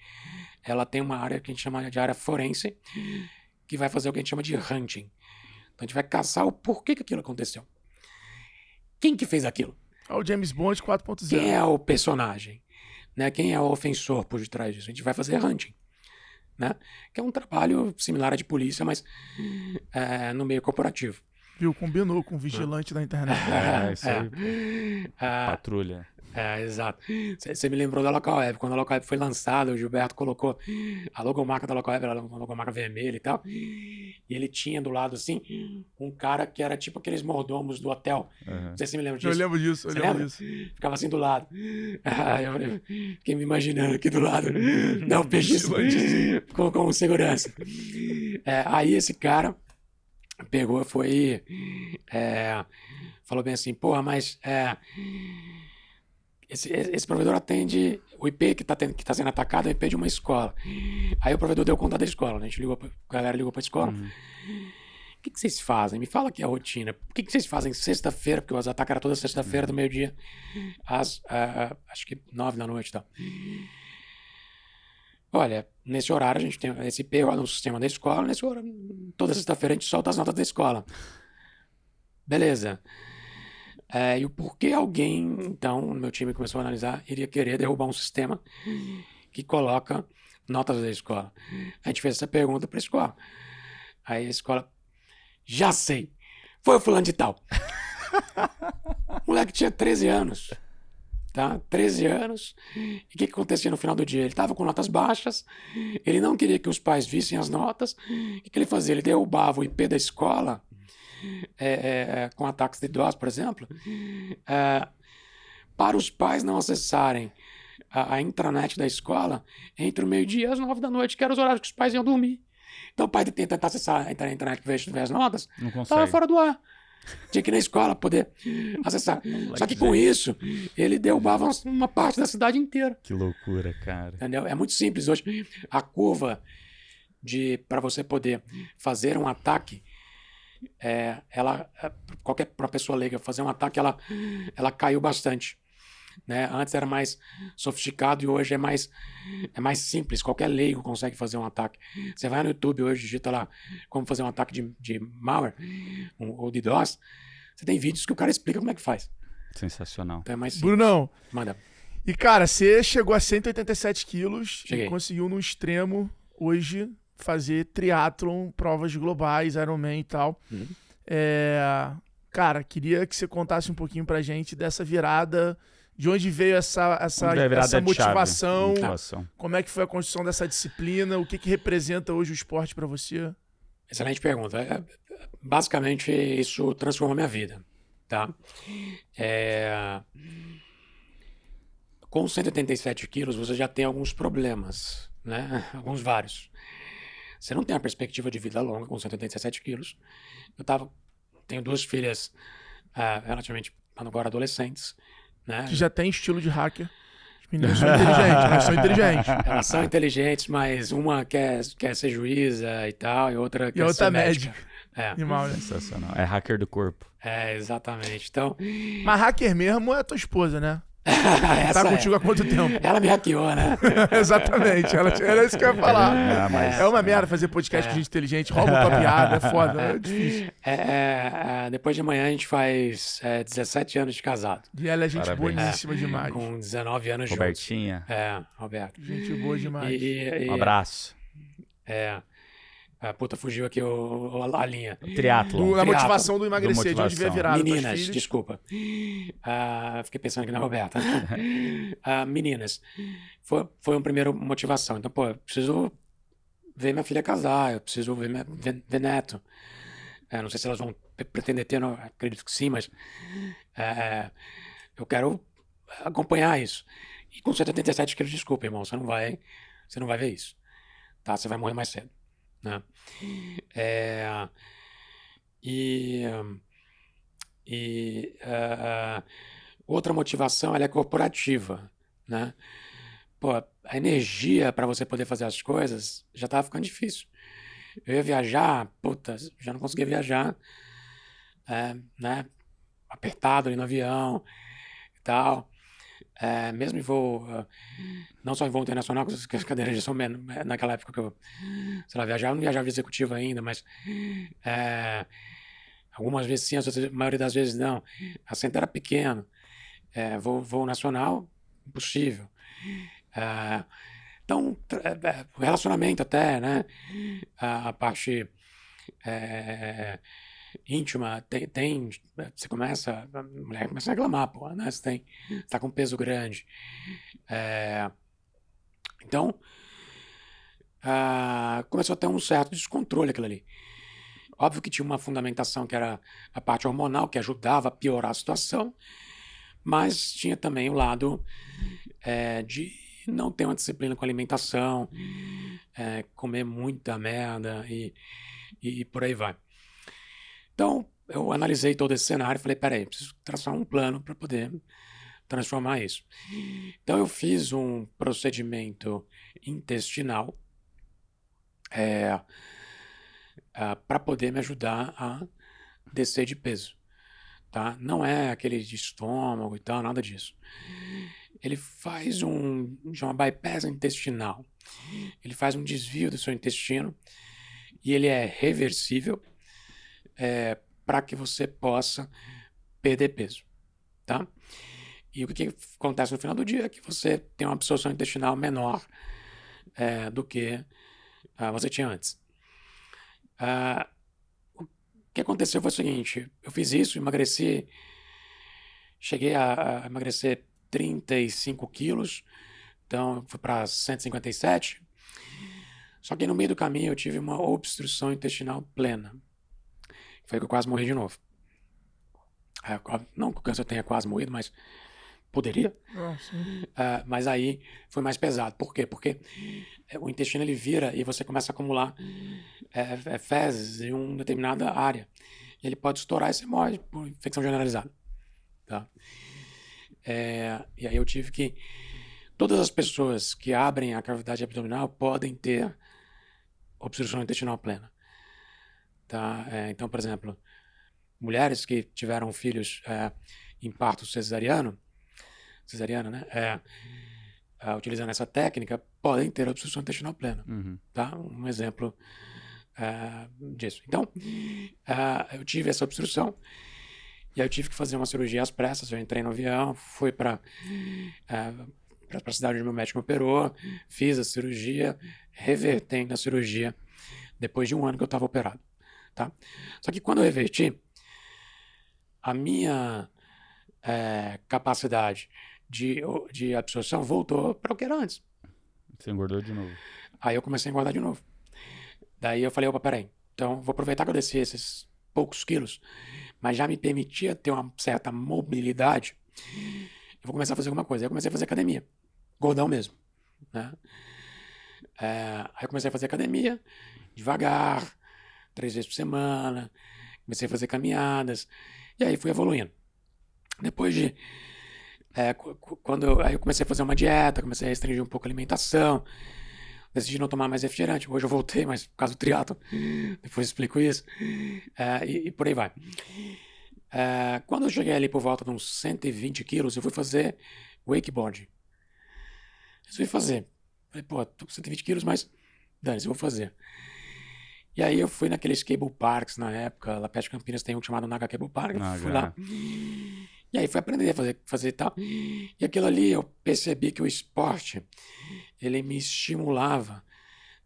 ela tem uma área que a gente chama de área forense, que vai fazer o que a gente chama de hunting. Então a gente vai caçar o porquê que aquilo aconteceu. Quem que fez aquilo? É o James Bond 4.0. Quem é o personagem? Né? Quem é o ofensor por detrás disso? A gente vai fazer hunting. Né? Que é um trabalho similar a de polícia, mas é, no meio corporativo. Viu? Combinou com o vigilante da internet. É, isso aí. Ah, Patrulha. é, exato. Você me lembrou da Local Web. Quando a Local Web foi lançada, o Gilberto colocou a logomarca da Local Web, era uma logomarca vermelha e tal. E ele tinha do lado, assim, um cara que era tipo aqueles mordomos do hotel. Uhum. Não sei se você me lembra Eu disso. lembro disso, eu Você lembro lembra? disso. Ficava assim do lado. Ah, eu falei, fiquei me imaginando aqui do lado. Não, peixe com, com segurança. É, aí esse cara pegou, foi. é, falou bem assim, porra, mas. é, esse, esse provedor atende o IP que está tá sendo atacado é o IP de uma escola. Aí o provedor deu conta da escola. né? A gente ligou, pra, a galera ligou para a escola. O que, que vocês fazem? Me fala aqui a rotina. O que, que vocês fazem sexta-feira? Porque os ataques eram toda sexta-feira, do meio-dia, às ah, acho que nove da noite e tal. Olha, nesse horário a gente tem esse IP roda no sistema da escola. Nesse horário, toda sexta-feira a gente solta as notas da escola. Beleza. É, e o porquê alguém, então, no meu time começou a analisar, iria querer derrubar um sistema que coloca notas da escola. A gente fez essa pergunta para a escola. Aí a escola, já sei, foi o fulano de tal. o moleque tinha 13 anos, tá? 13 anos. E o que, que acontecia no final do dia? Ele estava com notas baixas, ele não queria que os pais vissem as notas. O que, que ele fazia? Ele derrubava o IP da escola é, é, é, com ataques de DOS, por exemplo, é, para os pais não acessarem a, a intranet da escola entre o meio-dia e as nove da noite, que eram os horários que os pais iam dormir. Então o pai tenta acessar a internet para ver as notas, Não estava fora do ar. Tinha que ir na escola poder acessar. Só que com isso, ele derrubava uma parte da cidade inteira. Que loucura, cara. Entendeu? É muito simples hoje. A curva de para você poder fazer um ataque, é, ela é, qualquer pra pessoa leiga fazer um ataque, ela ela caiu bastante. Né? Antes era mais sofisticado e hoje é mais é mais simples. Qualquer leigo consegue fazer um ataque. Você vai no YouTube hoje, digita lá como fazer um ataque de, de malware um, ou de DOS. Você tem vídeos que o cara explica como é que faz. Sensacional. Então é mais simples. Brunão, Manda. e cara, você chegou a 187 quilos Cheguei. e conseguiu no extremo hoje fazer triatlon, provas globais, Ironman e tal. Uhum. É, cara, queria que você contasse um pouquinho pra gente dessa virada, de onde veio essa, essa, é essa motivação, Motivação. como é que foi a construção dessa disciplina, o que, que representa hoje o esporte pra você? Excelente pergunta. É, basicamente, isso transformou minha vida, tá? É, com 187 quilos você já tem alguns problemas, né? Alguns vários. Você não tem uma perspectiva de vida longa com 187 quilos. Eu tava, tenho duas filhas ah, relativamente agora adolescentes, né? Que já tem estilo de hacker. As meninas são inteligentes, elas são inteligentes. Elas são inteligentes, mas uma quer, quer ser juíza e tal, e outra quer E a outra ser médica. médica. É, Animal, né? Sensacional. É hacker do corpo. é, exatamente. Então, Mas hacker mesmo é tua esposa, né? essa Tá é. contigo há quanto tempo? Ela me hackeou, né? Exatamente, ela, era isso que eu ia falar. É, mas- É uma merda fazer podcast com gente inteligente, rouba tua piada, é foda, é difícil. É, é, é, depois de amanhã a gente faz é, 17 anos de casado. E ela é gente Parabéns. boníssima demais. Com 19 anos juntos. Robertinha, É, Roberto. Gente boa E, demais. e- um abraço. É. A puta, fugiu aqui o, o- a linha. Triatlon. Do- a Triatlo. motivação do emagrecer, de onde veio a motivação. Meninas, desculpa. Ah, fiquei pensando aqui na Roberta. Ah, meninas, foi, foi uma primeira motivação. Então, pô, eu preciso ver minha filha casar, eu preciso ver, minha, ver, ver neto. É, não sei se elas vão pre- pretender ter, não, acredito que sim, mas é, eu quero acompanhar isso. E com 187 quilos, desculpa, irmão, você não vai, você não vai ver isso. Tá? Você vai morrer mais cedo. Né? É, e e ah, outra motivação ela é corporativa, né? Pô, a energia para você poder fazer as coisas já tava ficando difícil. Eu ia viajar, puta, já não conseguia viajar, é, né? Apertado ali no avião e tal. É, mesmo em voo, ah, não só em voo internacional, que as cadeiras já são menos. é, Naquela época que eu, sei lá, viajava, não viajava executivo ainda, mas é, algumas vezes sim, a maioria das vezes não. Assento era pequeno. É, voo, voo nacional, impossível. É, então, é, o relacionamento até, né? A, a parte é, íntima tem, tem. Você começa. A mulher começa a reclamar, pô, né? Você tem. Você tá com peso grande. É, então. ah, começou a ter um certo descontrole aquilo ali. Óbvio que tinha uma fundamentação que era a parte hormonal, que ajudava a piorar a situação, mas tinha também o lado é, de não ter uma disciplina com alimentação, é, comer muita merda e, e por aí vai. Então, eu analisei todo esse cenário e falei, peraí, preciso traçar um plano para poder transformar isso. Então, eu fiz um procedimento intestinal é, para poder me ajudar a descer de peso. Tá? Não é aquele de estômago e tal, nada disso. Ele faz um, chama bypass intestinal. Ele faz um desvio do seu intestino e ele é reversível é, para que você possa perder peso, tá? E o que, acontece no final do dia é que você tem uma absorção intestinal menor é, do que ah, você tinha antes. Ah, o que aconteceu foi o seguinte: eu fiz isso, emagreci, cheguei a, a emagrecer 35 quilos, então fui para 157. Só que no meio do caminho eu tive uma obstrução intestinal plena. Foi que eu quase morri de novo. É, não que o câncer tenha quase morrido, mas poderia. Ah, mas aí foi mais pesado. Por quê? Porque eh, o intestino ele vira e você começa a acumular eh, fezes em uma determinada área. E ele pode estourar e você morre por infecção generalizada. Tá? Eh, e aí eu tive que. Todas as pessoas que abrem a cavidade abdominal podem ter obstrução intestinal plena. Tá? Eh, então, por exemplo, mulheres que tiveram filhos eh, em parto cesariano, cesariana, né? É, ah, utilizando essa técnica, podem ter obstrução intestinal plena, Uhum. tá? Um exemplo ah, disso. Então, ah, eu tive essa obstrução e aí eu tive que fazer uma cirurgia às pressas. Eu entrei no avião, fui para para a cidade onde meu médico me operou, fiz a cirurgia, revertendo a cirurgia depois de um ano que eu estava operado, tá? Só que quando eu reverti, a minha eh, capacidade de, de absorção voltou para o que era antes. Você engordou de novo. Aí eu comecei a engordar de novo. Daí eu falei, opa, peraí. Então, vou aproveitar que eu desci esses poucos quilos, mas já me permitia ter uma certa mobilidade. Eu vou começar a fazer alguma coisa. Aí eu comecei a fazer academia. Gordão mesmo. Né? É, aí eu comecei a fazer academia, devagar, três vezes por semana. Comecei a fazer caminhadas. E aí fui evoluindo. Depois de. É, quando eu, aí eu comecei a fazer uma dieta, comecei a restringir um pouco a alimentação. Decidi não tomar mais refrigerante. Hoje eu voltei, mas por causa do triatlo. Depois explico isso. É, e, e, por aí vai. É, quando eu cheguei ali por volta de uns 120 quilos, eu fui fazer wakeboard. Resolvi fazer. Falei, pô, tô com 120 quilos, mas dane eu vou fazer. E aí eu fui naqueles cable parks na época, lá perto de Campinas tem um chamado Naga Cable Park, Naga. fui lá. E aí fui aprender a fazer, fazer tal. E aquilo ali eu percebi que o esporte, ele me estimulava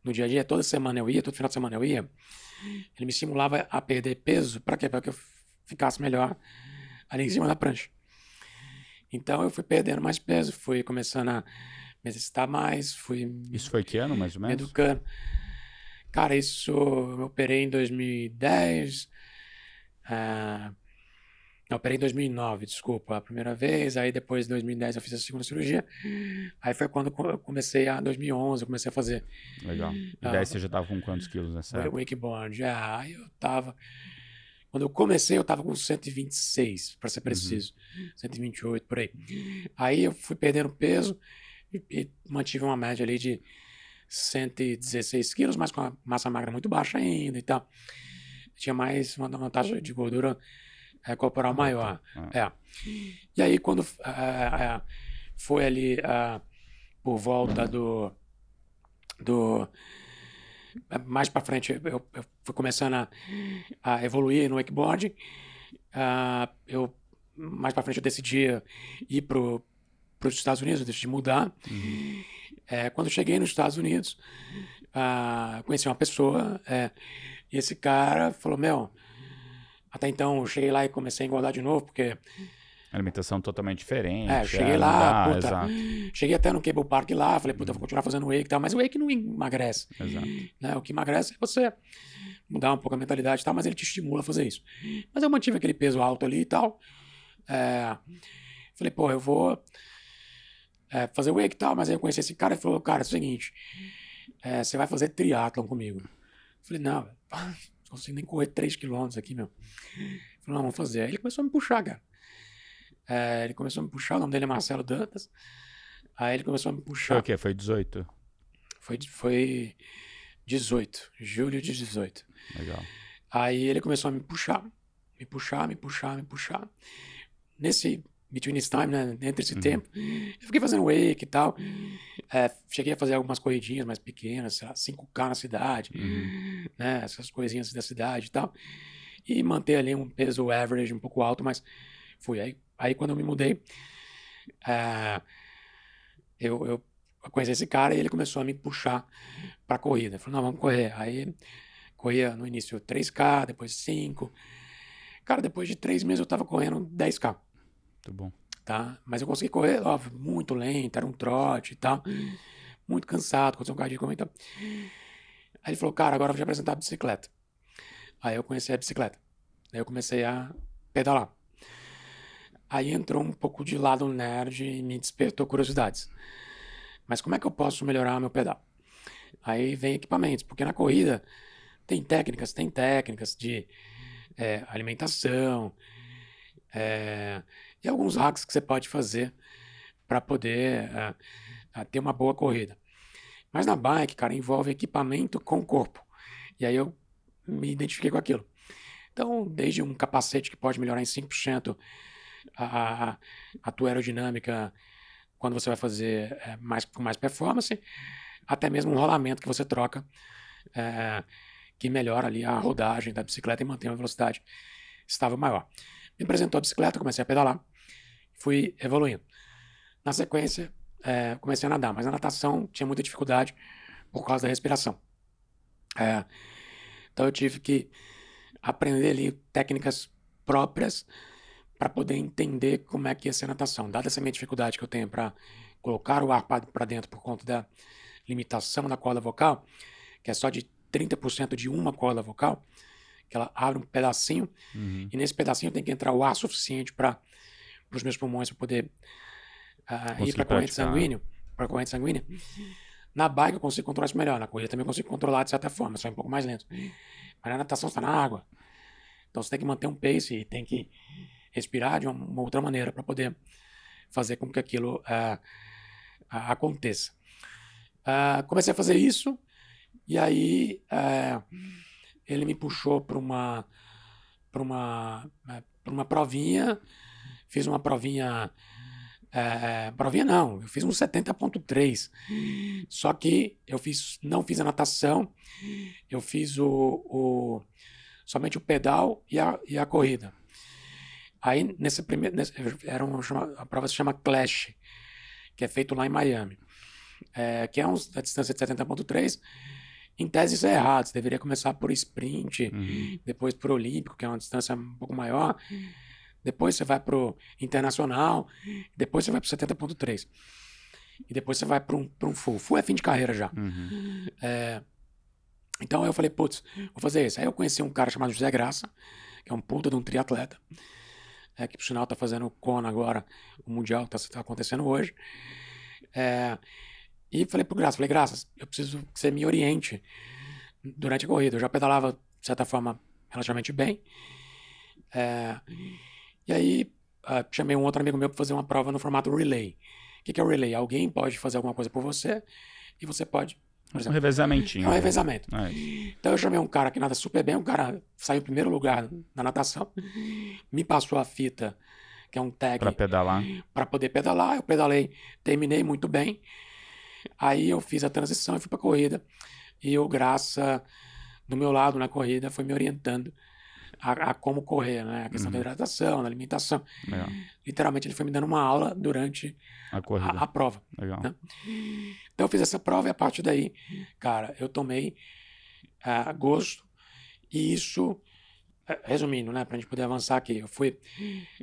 no dia a dia, toda semana eu ia, todo final de semana eu ia. Ele me estimulava a perder peso, para quê? Para que eu ficasse melhor ali em cima da prancha. Então eu fui perdendo mais peso, fui começando a me exercitar mais, fui. Isso foi que ano, mais ou menos? Me educando. Cara, isso eu operei em 2010. Uh, eu operei em 2009, desculpa, a primeira vez. Aí depois, em 2010, eu fiz a segunda cirurgia. Aí foi quando eu comecei a 2011, eu comecei a fazer. Legal. E daí uh, você já tava com quantos quilos nessa época? Wakeboard, é, aí eu tava. Quando eu comecei, eu tava com 126, para ser uhum. preciso. Uhum. 128, por aí. Aí eu fui perdendo peso e, e mantive uma média ali de 116 quilos, mas com a massa magra muito baixa ainda e tal. Tinha mais uma, uma taxa de gordura é, corporal maior. É. é. E aí, quando é, foi ali por volta do. do mais para frente, eu, eu, fui começando a, a evoluir no wakeboard. Uh, eu mais para frente eu decidi ir para os Estados Unidos, eu decidi mudar. Uhum. É, quando cheguei nos Estados Unidos, uh, conheci uma pessoa é, e esse cara falou: Meu, até então eu cheguei lá e comecei a engordar de novo, porque. Alimentação totalmente diferente. É, cheguei é, lá, dá, puta, cheguei até no Cable Park lá, falei, puta, vou continuar fazendo wake e tal, mas o wake não emagrece. Exato. Né? O que emagrece é você mudar um pouco a mentalidade e tal, mas ele te estimula a fazer isso. Mas eu mantive aquele peso alto ali e tal. É, falei, pô, eu vou é, fazer wake e tal, mas aí eu conheci esse cara e falou, cara, é o seguinte, é, você vai fazer triatlon comigo. Eu falei, não, não consigo nem correr 3 km aqui, meu. Ele falou, não, vamos fazer. Aí ele começou a me puxar, cara. É, ele começou a me puxar, o nome dele é Marcelo Dantas. Aí ele começou a me puxar. Foi o quê? Foi 18? Foi, foi 18, julho de 18. Legal. Aí ele começou a me puxar, me puxar, me puxar, me puxar. Nesse between this time, né? Entre esse uhum. tempo. Eu fiquei fazendo wake e tal. É, cheguei a fazer algumas corridinhas mais pequenas, sei lá, 5K na cidade, uhum. né? Essas coisinhas da cidade e tal. E manter ali um peso average um pouco alto, mas fui. Aí, aí quando eu me mudei, é, eu, eu conheci esse cara e ele começou a me puxar pra corrida. Falou, não, vamos correr. Aí corria no início 3K, depois 5. Cara, depois de três meses eu tava correndo 10K. Muito bom. Tá? Mas eu consegui correr, óbvio, muito lento, era um trote e tal. Muito cansado, com um cardíaco tal. Aí ele falou, cara, agora eu vou te apresentar a bicicleta. Aí eu conheci a bicicleta. Aí eu comecei a pedalar. Aí entrou um pouco de lado nerd e me despertou curiosidades. Mas como é que eu posso melhorar meu pedal? Aí vem equipamentos, porque na corrida tem técnicas, tem técnicas de é, alimentação, é, e alguns hacks que você pode fazer para poder uh, uh, ter uma boa corrida. Mas na bike, cara, envolve equipamento com corpo. E aí eu me identifiquei com aquilo. Então, desde um capacete que pode melhorar em 5% a, a, a tua aerodinâmica quando você vai fazer é, mais, com mais performance, até mesmo um rolamento que você troca, é, que melhora ali a rodagem da bicicleta e mantém uma velocidade estável maior. Me apresentou a bicicleta, comecei a pedalar fui evoluindo. Na sequência, é, comecei a nadar, mas a natação tinha muita dificuldade por causa da respiração. É, então eu tive que aprender ali técnicas próprias para poder entender como é que ia ser a natação. Dada essa minha dificuldade que eu tenho para colocar o ar para dentro por conta da limitação da corda vocal, que é só de 30% de uma corda vocal, que ela abre um pedacinho, uhum. e nesse pedacinho tem que entrar o ar suficiente para para os meus pulmões para poder ah, ir para corrente praticar. sanguíneo, para corrente sanguínea. Na bike eu consigo controlar isso melhor, na corrida também eu consigo controlar de certa forma, só é um pouco mais lento. Mas na natação está na água. Então você tem que manter um pace e tem que respirar de uma, uma outra maneira para poder fazer com que aquilo ah, ah, aconteça. Ah, comecei a fazer isso e aí ele me puxou para uma para uma pra uma provinha, fiz uma provinha eh, provinha não, eu fiz um 70.3. Só que eu fiz não fiz a natação, eu fiz o, o somente o pedal e a, e a corrida. Aí nesse primeiro nesse, era um, a prova se chama Clash, que é feito lá em Miami. É, que é um, a distância de 70.3. Em tese isso é errado, você deveria começar por sprint, Uhum. depois pro Olímpico, que é uma distância um pouco maior. Depois você vai pro Internacional, depois você vai pro 70.3. E depois você vai para um, pra um full. Full é fim de carreira já. Uhum. É, então eu falei, putz, vou fazer isso. Aí eu conheci um cara chamado José Graça, que é um puta de um triatleta, é, que por sinal tá fazendo o Kona agora, o Mundial que tá, tá acontecendo hoje. É, e falei pro Graça, falei, Graça, eu preciso que você me oriente durante a corrida. Eu já pedalava, de certa forma, relativamente bem. É, e aí ah, chamei um outro amigo meu para fazer uma prova no formato relay. O que, que é o relay? Alguém pode fazer alguma coisa por você e você pode, por Um exemplo, revezamentinho. é um revezamento. É. Então eu chamei um cara que nada super bem, um cara saiu em primeiro lugar na natação, me passou a fita, que é um tag, Pra pedalar. para poder pedalar. Eu pedalei, terminei muito bem. Aí eu fiz a transição e fui para corrida. E o Graça, do meu lado na corrida, foi me orientando a, a como correr, né? A questão da Uhum. hidratação, da alimentação. Legal. Literalmente ele foi me dando uma aula durante A a, a prova. Legal. né? Então eu fiz essa prova e a partir daí, cara, eu tomei ah, gosto e isso, eh, resumindo, né, pra gente poder avançar aqui, eu fui,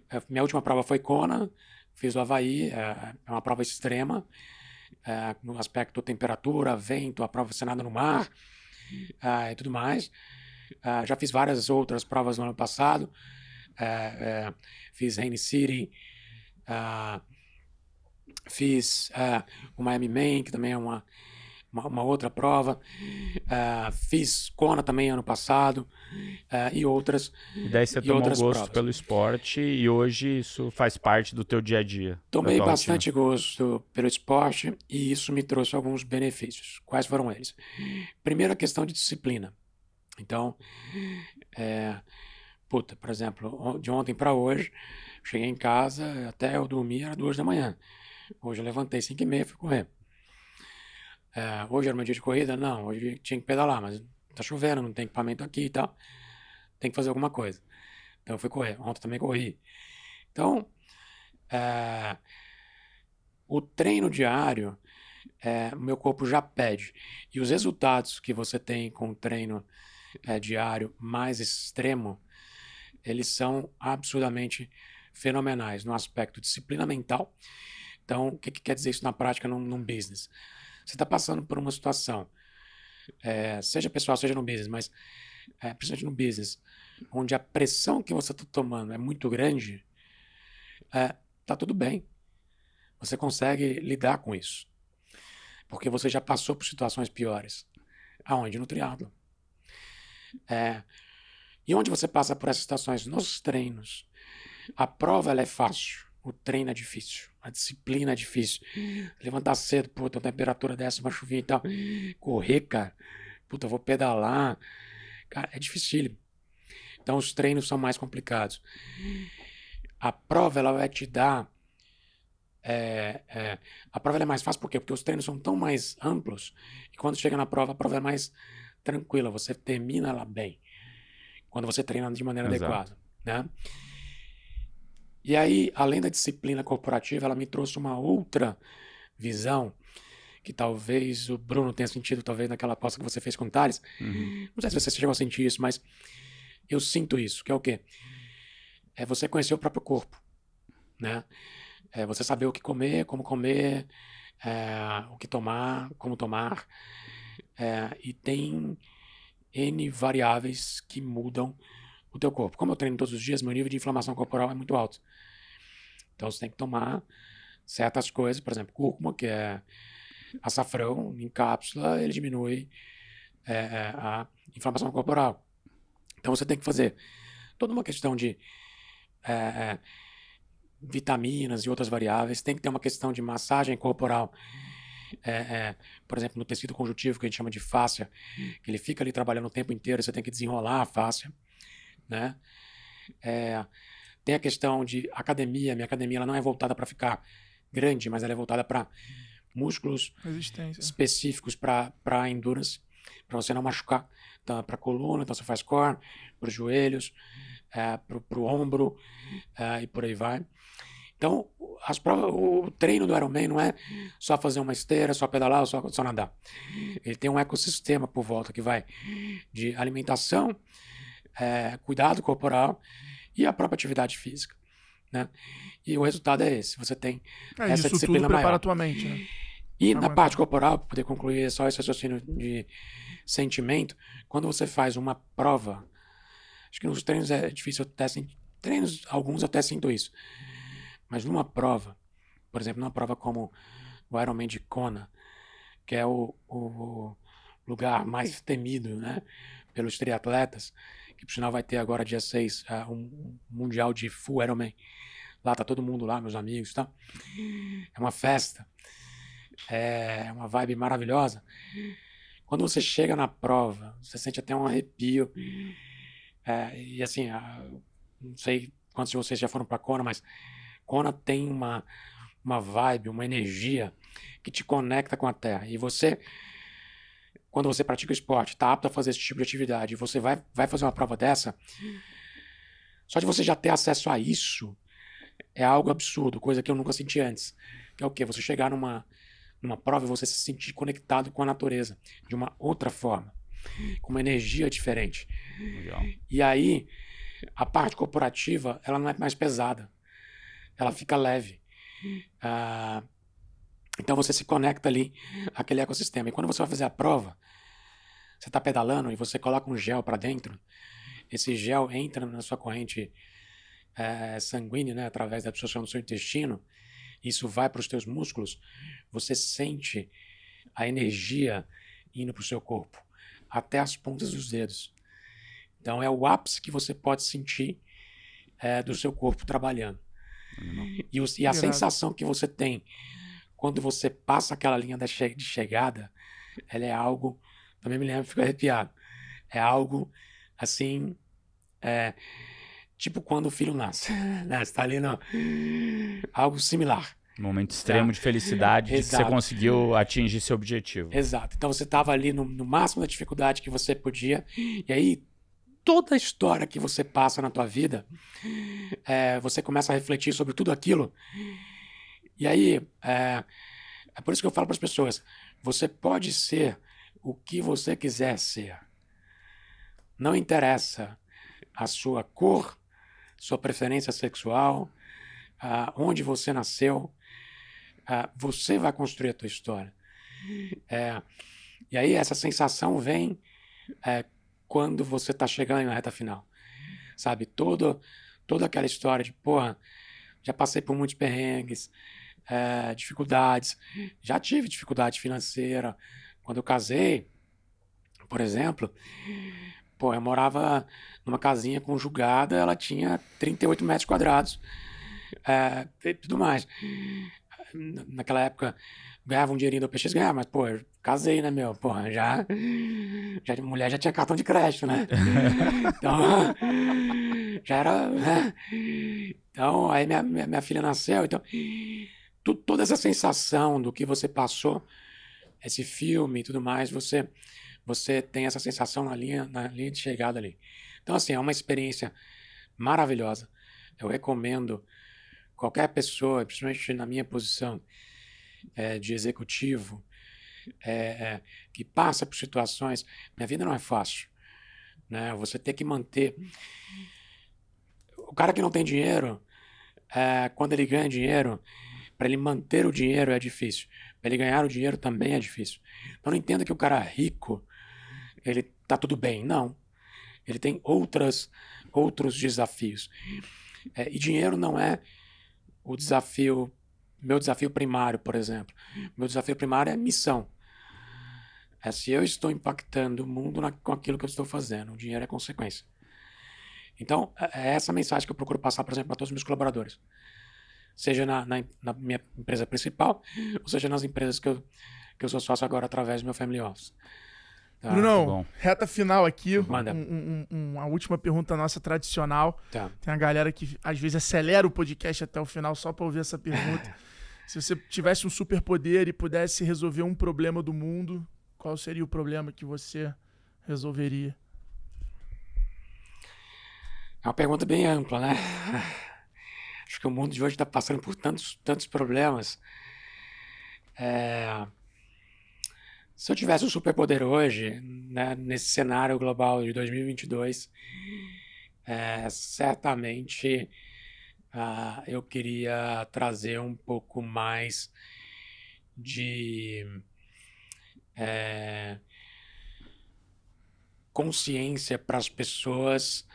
eh, minha última prova foi Kona, fiz o Havaí, é uma prova extrema, no aspecto temperatura, vento, a prova ser nada no mar e tudo mais. Ah, já fiz várias outras provas no ano passado, eh, eh, fiz Rainy City, ah, fiz ah, o Miami Man, que também é uma, uma, uma outra prova. Fiz Kona também ano passado e outras. E daí você E tomou gosto provas. pelo esporte e hoje isso faz parte do teu dia a dia. Tomei bastante gosto pelo esporte e isso me trouxe alguns benefícios. Quais foram eles? Primeiro, a questão de disciplina. Então, é, puta, por exemplo, de ontem para hoje, cheguei em casa, até eu dormir era duas da manhã. Hoje eu levantei cinco e meia fui correr. É, hoje era meu dia de corrida? Não, hoje tinha que pedalar, mas tá chovendo, não tem equipamento aqui e tal. Tem que fazer alguma coisa. Então eu fui correr. Ontem também corri. Então, é, o treino diário, é, meu corpo já pede. E os resultados que você tem com o treino é, diário mais extremo, eles são absurdamente fenomenais no aspecto disciplina mental. Então, o que, que quer dizer isso na prática num, num business? Você está passando por uma situação, é, seja pessoal, seja no business, mas é, principalmente no business, onde a pressão que você está tomando é muito grande, é, tá tudo bem. Você consegue lidar com isso. Porque você já passou por situações piores. Aonde? No triatlo. É, e onde você passa por essas situações? Nos treinos. A prova é fácil. O treino é difícil. A disciplina é difícil. Levantar cedo, puta, temperatura dessa, uma chuvinha e tal. Correr, cara. Puta, vou pedalar. Cara, é dificílimo. Então os treinos são mais complicados. A prova ela vai te dar. é, é, a prova é mais fácil por quê? Porque os treinos são tão mais amplos e quando chega na prova, a prova é mais tranquila. Você termina ela bem. Quando você treina de maneira Exato. adequada. Né? E aí, além da disciplina corporativa, ela me trouxe uma outra visão que talvez o Bruno tenha sentido, talvez naquela aposta que você fez com o Thales. Uhum. Não sei se você chegou a sentir isso, mas eu sinto isso, que é o quê? É você conhecer o próprio corpo, né? É você saber o que comer, como comer, é, o que tomar, como tomar. É, e tem N variáveis que mudam o teu corpo. Como eu treino todos os dias, meu nível de inflamação corporal é muito alto. Então você tem que tomar certas coisas, por exemplo, cúrcuma, que é açafrão em cápsula, ele diminui é, é, a inflamação corporal. Então você tem que fazer toda uma questão de é, é, vitaminas e outras variáveis, tem que ter uma questão de massagem corporal. É, é, por exemplo, no tecido conjuntivo, que a gente chama de fáscia, que ele fica ali trabalhando o tempo inteiro, você tem que desenrolar a fáscia, né? É, tem a questão de academia, minha academia ela não é voltada para ficar grande, mas ela é voltada para músculos específicos para endurance, para você não machucar, então, para a coluna, então você faz core, para os joelhos, é, para o ombro é, e por aí vai. Então, as provas, o treino do Ironman não é só fazer uma esteira, só pedalar, só, só nadar. Ele tem um ecossistema por volta que vai de alimentação, é, cuidado corporal e a própria atividade física. Né? E o resultado é esse. Você tem é, essa disciplina maior. prepara a tua mente, né? E na parte corporal, para poder concluir só esse raciocínio de sentimento, quando você faz uma prova, acho que nos treinos é difícil até treinos alguns até sinto isso. Mas numa prova, por exemplo, numa prova como o Ironman de Kona, que é o, o lugar mais temido, né, pelos triatletas, que por sinal vai ter agora dia 6 uh, é, um mundial de full Ironman. Lá tá todo mundo lá, meus amigos, tá? É uma festa. É uma vibe maravilhosa. Quando você chega na prova, você sente até um arrepio. É, e assim, não sei quantos de vocês já foram para Kona, mas Kona tem uma, uma vibe, uma energia que te conecta com a Terra. E você, quando você pratica o esporte, está apto a fazer esse tipo de atividade, e você vai, vai fazer uma prova dessa, só de você já ter acesso a isso é algo absurdo, coisa que eu nunca senti antes. Que é o quê? Você chegar numa, numa prova e você se sentir conectado com a natureza de uma outra forma, com uma energia diferente. Legal. E aí, a parte corporativa, ela não é mais pesada, ela fica leve. Ah, então você se conecta ali àquele ecossistema. E quando você vai fazer a prova, você está pedalando e você coloca um gel para dentro, esse gel entra na sua corrente é, sanguínea, né, através da absorção do seu intestino, isso vai para os teus músculos, você sente a energia indo para o seu corpo, até as pontas dos dedos. Então é o ápice que você pode sentir é, do seu corpo trabalhando. E, o, e, a sensação que você tem quando você passa aquela linha de chegada, ela é algo. Também me lembro, fico arrepiado. É algo assim. É, tipo quando o filho nasce. Né? Você tá ali no. Algo similar. Um momento extremo tá? de felicidade de que você conseguiu atingir seu objetivo. Exato. Então você estava ali no, no, máximo da dificuldade que você podia, e aí toda a história que você passa na tua vida, é, você começa a refletir sobre tudo aquilo. E aí, é, é por isso que eu falo para as pessoas: você pode ser o que você quiser ser. Não interessa a sua cor, sua preferência sexual, uh, onde você nasceu, você vai construir a tua história. É, e aí essa sensação vem é, quando você está chegando na reta final. Sabe, todo, toda aquela história de, porra, já passei por muitos perrengues, é, dificuldades, já tive dificuldade financeira. Quando eu casei, por exemplo, pô, eu morava numa casinha conjugada, ela tinha 38 metros quadrados é, e tudo mais. Naquela época, ganhava um dinheirinho do PX, ganhava, mas, pô, casei, né, meu? Porra, já, já. Mulher já tinha cartão de crédito, né? Então, já era. Né? Então, aí minha, minha, minha filha nasceu, então. Tu, toda essa sensação do que você passou, esse filme e tudo mais, você você tem essa sensação na linha, na linha de chegada ali. Então, assim, é uma experiência maravilhosa. Eu recomendo qualquer pessoa, principalmente na minha posição é, de executivo, é, é, que passa por situações. Minha vida não é fácil. Né? Você tem que manter. O cara que não tem dinheiro, é, quando ele ganha dinheiro, para ele manter o dinheiro é difícil. Para ele ganhar o dinheiro também é difícil. Então não entenda que o cara rico, ele tá tudo bem. Não. Ele tem outras, outros desafios. É, e dinheiro não é o desafio meu desafio primário, por exemplo. Meu desafio primário é missão. É se eu estou impactando o mundo na, com aquilo que eu estou fazendo. O dinheiro é consequência. Então, é, é essa mensagem que eu procuro passar, por exemplo, para todos os meus colaboradores. Seja na, na, na, minha empresa principal, ou seja nas empresas que eu, que eu sou sócio agora através do meu Family Office. Tá, Brunão, tá reta final aqui. Manda. Um, um, uma última pergunta nossa tradicional. Tá. Tem a galera que às vezes acelera o podcast até o final só para ouvir essa pergunta. Se você tivesse um superpoder e pudesse resolver um problema do mundo, qual seria o problema que você resolveria? É uma pergunta bem ampla, né? Acho que o mundo de hoje está passando por tantos, tantos problemas. É... Se eu tivesse um superpoder hoje, né, nesse cenário global de 2022, é, certamente uh, eu queria trazer um pouco mais de é, consciência para as pessoas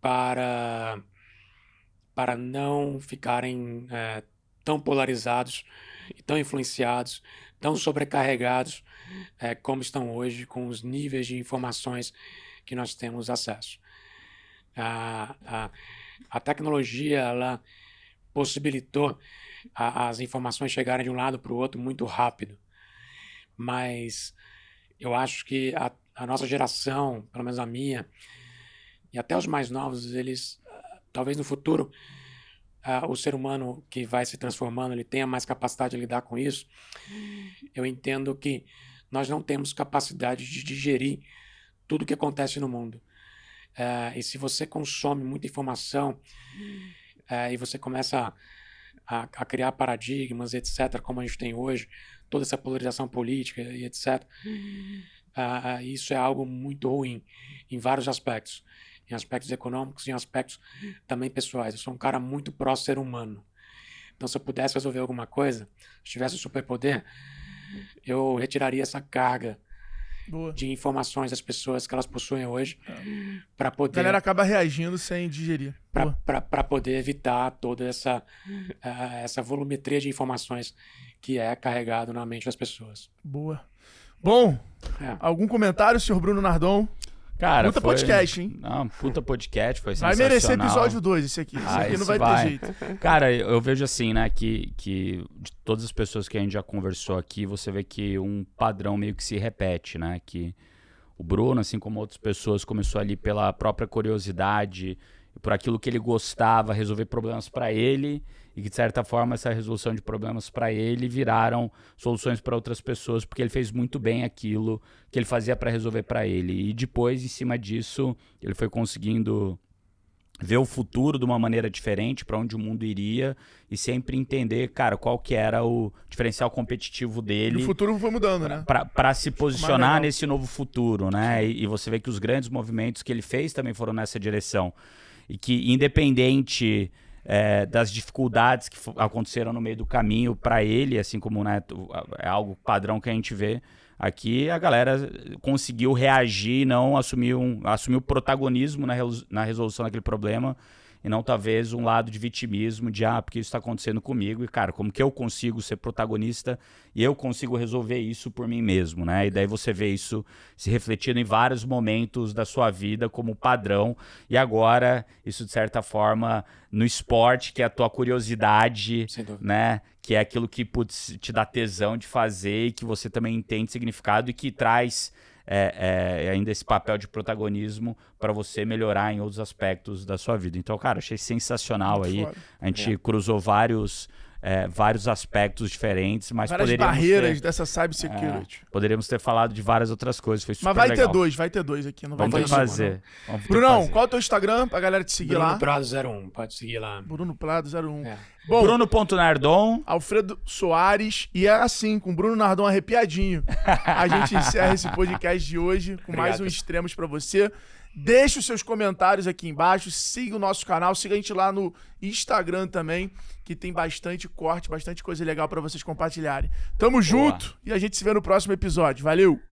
para, para não ficarem é, tão polarizados tão influenciados, tão sobrecarregados é, como estão hoje com os níveis de informações que nós temos acesso. A, a, a tecnologia ela possibilitou a, as informações chegarem de um lado para o outro muito rápido, mas eu acho que a, a nossa geração, pelo menos a minha, e até os mais novos, eles, talvez no futuro, uh, o ser humano que vai se transformando, ele tenha mais capacidade de lidar com isso. Eu entendo que nós não temos capacidade de digerir tudo o que acontece no mundo. Uh, e se você consome muita informação uh, e você começa a, a, criar paradigmas, etc., como a gente tem hoje, toda essa polarização política e etc., uh, isso é algo muito ruim em vários aspectos em aspectos econômicos e em aspectos também pessoais. Eu sou um cara muito pró-ser humano. Então, se eu pudesse resolver alguma coisa, se tivesse superpoder, eu retiraria essa carga Boa. de informações das pessoas que elas possuem hoje é. para poder. A galera acaba reagindo sem digerir. Para poder evitar toda essa, uh, essa volumetria de informações que é carregado na mente das pessoas. Boa. Bom, é. algum comentário, senhor Bruno Nardon? Cara, puta foi... podcast, hein? Não, puta podcast, foi sensacional. Vai merecer episódio 2 esse aqui. Esse ah, aqui não vai, vai, ter jeito. Cara, eu vejo assim, né, que, que de todas as pessoas que a gente já conversou aqui, você vê que um padrão meio que se repete, né? Que o Bruno, assim como outras pessoas, começou ali pela própria curiosidade, por aquilo que ele gostava, resolver problemas para ele e que de certa forma essa resolução de problemas para ele viraram soluções para outras pessoas porque ele fez muito bem aquilo que ele fazia para resolver para ele. E depois em cima disso ele foi conseguindo ver o futuro de uma maneira diferente para onde o mundo iria e sempre entender cara qual que era o diferencial competitivo dele e o futuro foi mudando né? para se posicionar nesse novo futuro né? E, e você vê que os grandes movimentos que ele fez também foram nessa direção. E que independente é, das dificuldades que aconteceram no meio do caminho para ele, assim como né, é algo padrão que a gente vê aqui, a galera conseguiu reagir, não assumir um, assumir o protagonismo na, na resolução daquele problema e não talvez um lado de vitimismo, de ah, porque isso está acontecendo comigo e cara, como que eu consigo ser protagonista e eu consigo resolver isso por mim mesmo, né? E daí você vê isso se refletindo em vários momentos da sua vida como padrão e agora isso de certa forma no esporte, que é a tua curiosidade, né? Que é aquilo que putz, te dá tesão de fazer e que você também entende significado e que traz é, é, ainda esse papel de protagonismo para você melhorar em outros aspectos da sua vida. Então, cara, achei sensacional Muito aí. Foda. A gente é. cruzou vários. É, vários aspectos diferentes, mas várias poderíamos barreiras ter, dessa cybersecurity. É, poderíamos ter falado de várias outras coisas. Foi super mas vai legal. ter dois, vai ter dois aqui. Não vai Vamos ter fazer. Vamos Brunão, fazer. qual é o teu Instagram pra galera te seguir Bruno lá? Bruno Prado 01, pode seguir lá. Bruno Prado 01. É. Bom, Bruno.nardon. Alfredo Soares. E é assim, com Bruno Nardon arrepiadinho. A gente encerra esse podcast de hoje com Obrigado. mais um Extremos para você. Deixe os seus comentários aqui embaixo, siga o nosso canal, siga a gente lá no Instagram também, que tem bastante corte, bastante coisa legal para vocês compartilharem. Tamo Boa. junto e a gente se vê no próximo episódio. Valeu!